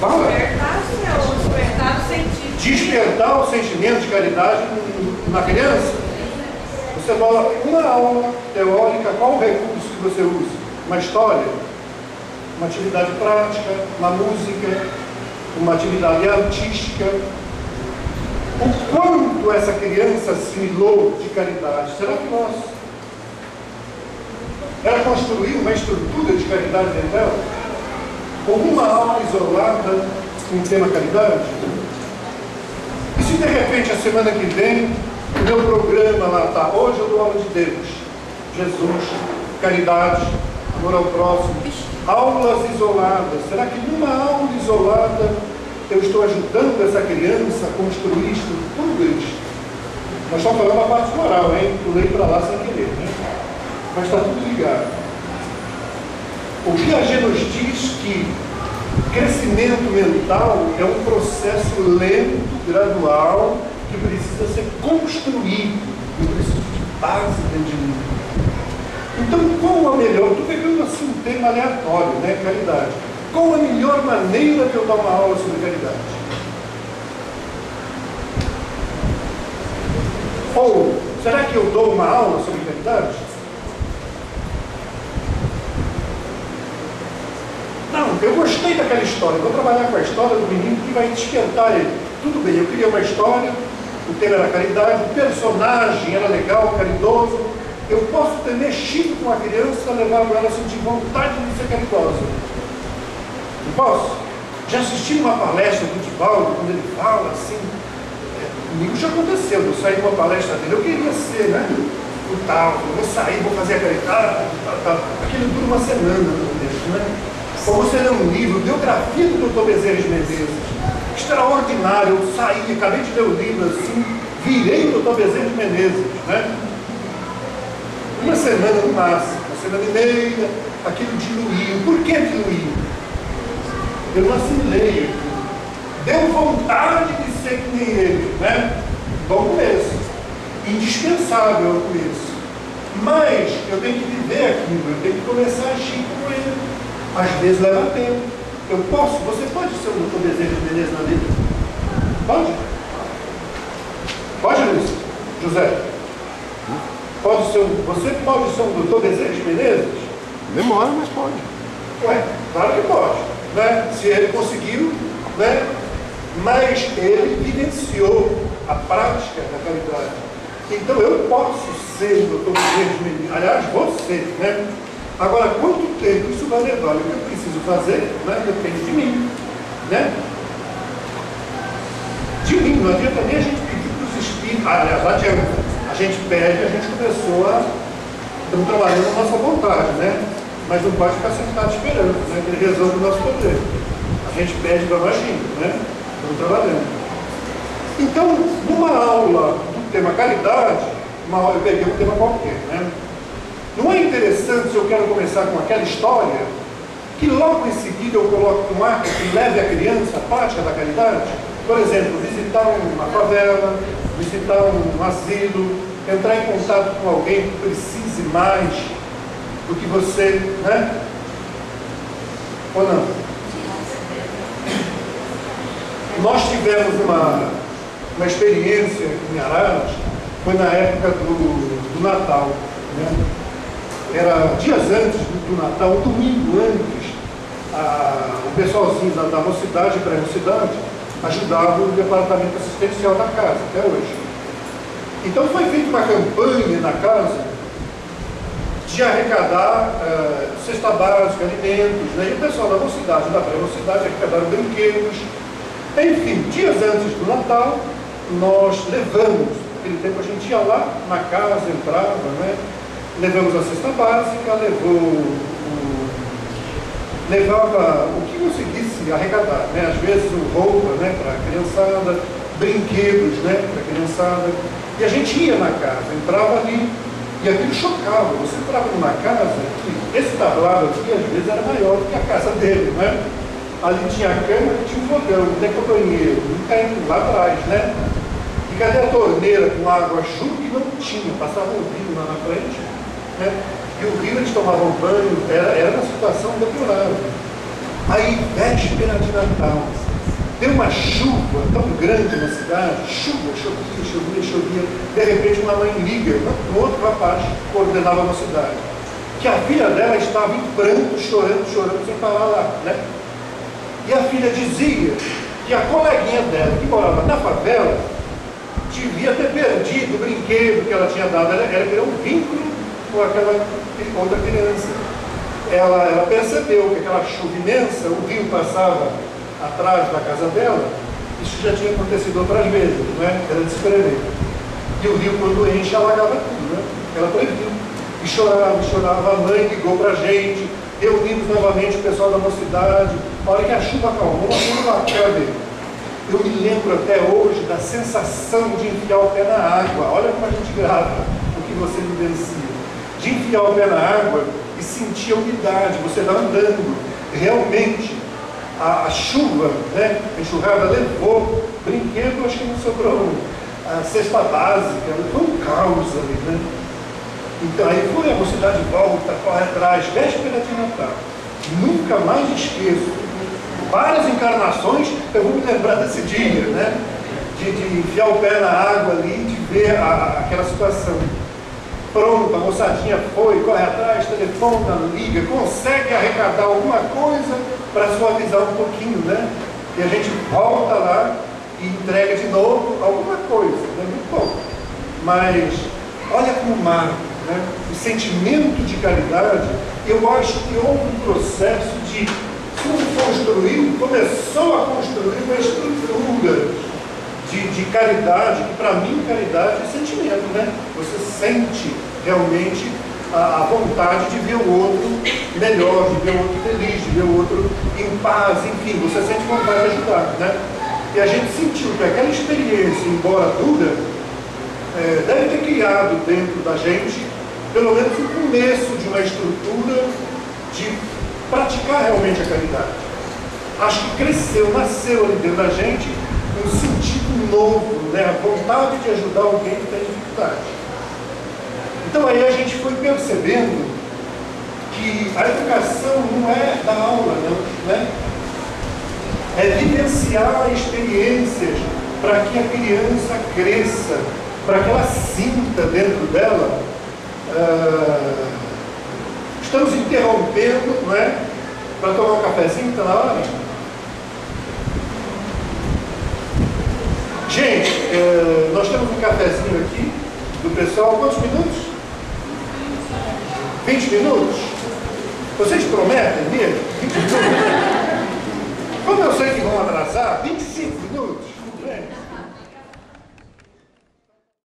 Fala. Despertar o sentimento. Despertar o sentimento de caridade na criança. Você fala, uma aula teórica, qual o recurso que você usa? Uma história? Uma atividade prática? Uma música? Uma atividade artística? O quanto essa criança assimilou de caridade? Será que nós? Ela construiu uma estrutura de caridade dentro dela? uma aula isolada com o tema caridade? E se de repente a semana que vem o meu programa lá está, hoje eu dou aula de Deus, Jesus, caridade, amor ao próximo, aulas isoladas. Será que numa aula isolada eu estou ajudando essa criança a construir estruturas? Nós estamos falando a parte moral, hein? Pulei para lá sem querer, né? Mas está tudo ligado. O Piaget nos diz que crescimento mental é um processo lento, gradual, que precisa ser construído. Eu preciso de base dentro de mim. Então, qual a melhor? Estou pegando assim um tema aleatório, né? Caridade. Qual a melhor maneira de eu dar uma aula sobre caridade? Ou, será que eu dou uma aula sobre caridade? Não, eu gostei daquela história, vou trabalhar com a história do menino que vai despertar ele. Tudo bem, eu queria uma história, o tema era caridade, o personagem era legal, caridoso. Eu posso ter mexido com a criança, levado ela a sentir vontade de ser caridosa. Posso? Já assisti uma palestra do Divaldo, quando ele fala assim, é, comigo já aconteceu, eu saí de uma palestra dele, eu queria ser, né? O tal, eu vou sair, vou fazer a caridade, aquilo dura uma semana no começo, né? Ou você lê um livro, biografia do Dr. Bezerra de Menezes, extraordinário, eu saí, acabei de ler o livro assim, virei o Dr. Bezerra de Menezes, né? Uma semana no máximo, uma semana e meia, aquilo diluiu. Por que diluiu? Eu aquilo. Deu vontade de ser que nem ele, né? Bom começo. Indispensável eu conheço. Mas eu tenho que viver aquilo, eu tenho que começar a agir com ele. Às vezes leva tempo. Eu posso, você pode ser um doutor Desejo de Menezes na vida? Pode? Pode, Luiz? José? Pode ser um, você pode ser um doutor Desejo de Menezes? Demora, mas pode. Ué, claro que pode. Né? Se ele conseguiu, né? mas ele vivenciou a prática da caridade. Então eu posso ser doutor Menezes. Aliás, você, né? Agora, quanto tempo isso vai levar? O que eu preciso fazer né, depende de mim. Né? De mim, não adianta nem a gente pedir para os espíritos. Ah, aliás, adianta. A gente pede, a gente começou a. Estamos trabalhando a nossa vontade, né? Mas não pode ficar sentado esperando, né? Que ele resolve o nosso problema. A gente pede devagarinho, né? Estamos trabalhando. Então, numa aula do tema caridade, uma aula eu peguei um tema qualquer, né? Não é interessante se eu quero começar com aquela história, que logo em seguida eu coloco um ato que leve a criança à prática da caridade? Por exemplo, visitar uma favela, visitar um asilo, entrar em contato com alguém que precise mais do que você, né? Ou não? Nós tivemos uma, uma experiência em Araras, foi na época do, do Natal, né? era dias antes do, do Natal, um domingo antes, a, o pessoalzinho da, da mocidade, pré-mocidade, ajudava o departamento assistencial da casa, até hoje. Então foi feita uma campanha na casa de arrecadar uh, cesta básica, alimentos, né? e o pessoal da mocidade, da pré-mocidade, arrecadaram brinquedos. Enfim, dias antes do Natal, nós levamos, naquele tempo a gente ia lá na casa, entrava, né? levamos a cesta básica, levou levava o que conseguisse arrecadar, né? às vezes roupa né? para a criançada, brinquedos né? para a criançada. E a gente ia na casa, entrava ali, e aquilo chocava. Você entrava numa casa que esse tablado aqui às vezes era maior do que a casa dele, né? Ali tinha a cama tinha um fogão, onde é que é o banheiro? Não tem, lá atrás, né? E cadê a torneira com água chuva que não tinha? Passava um rio lá na frente, né? E o rio eles tomavam banho, era, era uma situação deplorável. Aí, véspera de Natal, deu uma chuva tão grande na cidade, chuva, chovia, chovia, chovia. De repente, uma mãe liga, um outro rapaz coordenava uma cidade, que a filha dela estava em pranto, chorando, chorando, sem parar lá. Né? E a filha dizia que a coleguinha dela, que morava na favela, devia ter perdido o brinquedo que ela tinha dado. Ela, ela criou um vínculo com aquela outra criança. Ela, ela percebeu que aquela chuva imensa, o rio passava atrás da casa dela, isso já tinha acontecido outras vezes, não é? Era descrever. E o rio, quando enche, alagava tudo, né? Ela previu. E chorava, chorava, a mãe ligou para a gente, reunimos novamente o pessoal da mocidade. A hora que a chuva acalmou, aquilo acabe. Eu me lembro até hoje da sensação de enfiar o pé na água. Olha como a gente grava o que você vivencia. De enfiar o pé na água e sentir a umidade, você está andando. Realmente, a, a chuva, né, a enxurrada levou brinquedo, acho que não sobrou um. a cesta básica, foi um caos ali, né? Então aí foi a mocidade volta, corre atrás, véspera de Natal. Nunca mais esqueço. Várias encarnações eu vou me lembrar desse dia, né? De, de enfiar o pé na água ali, de ver a, aquela situação. Pronto, a moçadinha foi, corre atrás, telefona, liga, consegue arrecadar alguma coisa para suavizar um pouquinho, né? E a gente volta lá e entrega de novo alguma coisa, né? muito pouco. Mas olha como marca, né? o sentimento de caridade, eu acho que houve um processo de construir, começou a construir uma estrutura de, de caridade, que para mim caridade é sentimento, né? Você sente realmente a, a, vontade de ver o outro melhor, de ver o outro feliz, de ver o outro em paz, enfim, você sente vontade de ajudar, né? E a gente sentiu que aquela experiência, embora dura, é, deve ter criado dentro da gente pelo menos o começo de uma estrutura de praticar realmente a caridade. Acho que cresceu, nasceu ali dentro da gente um sentido novo, né? a vontade de ajudar alguém que tem dificuldade. Então aí a gente foi percebendo que a educação não é da aula, não, né? é vivenciar experiências para que a criança cresça, para que ela sinta dentro dela. Uh, estamos interrompendo, não é? Para tomar um cafezinho, está na hora? Gente, uh, nós temos um cafezinho aqui do pessoal, quantos minutos? 20 minutos? Vocês prometem mesmo? 20 minutos? Como eu sei que vão atrasar, 25 minutos.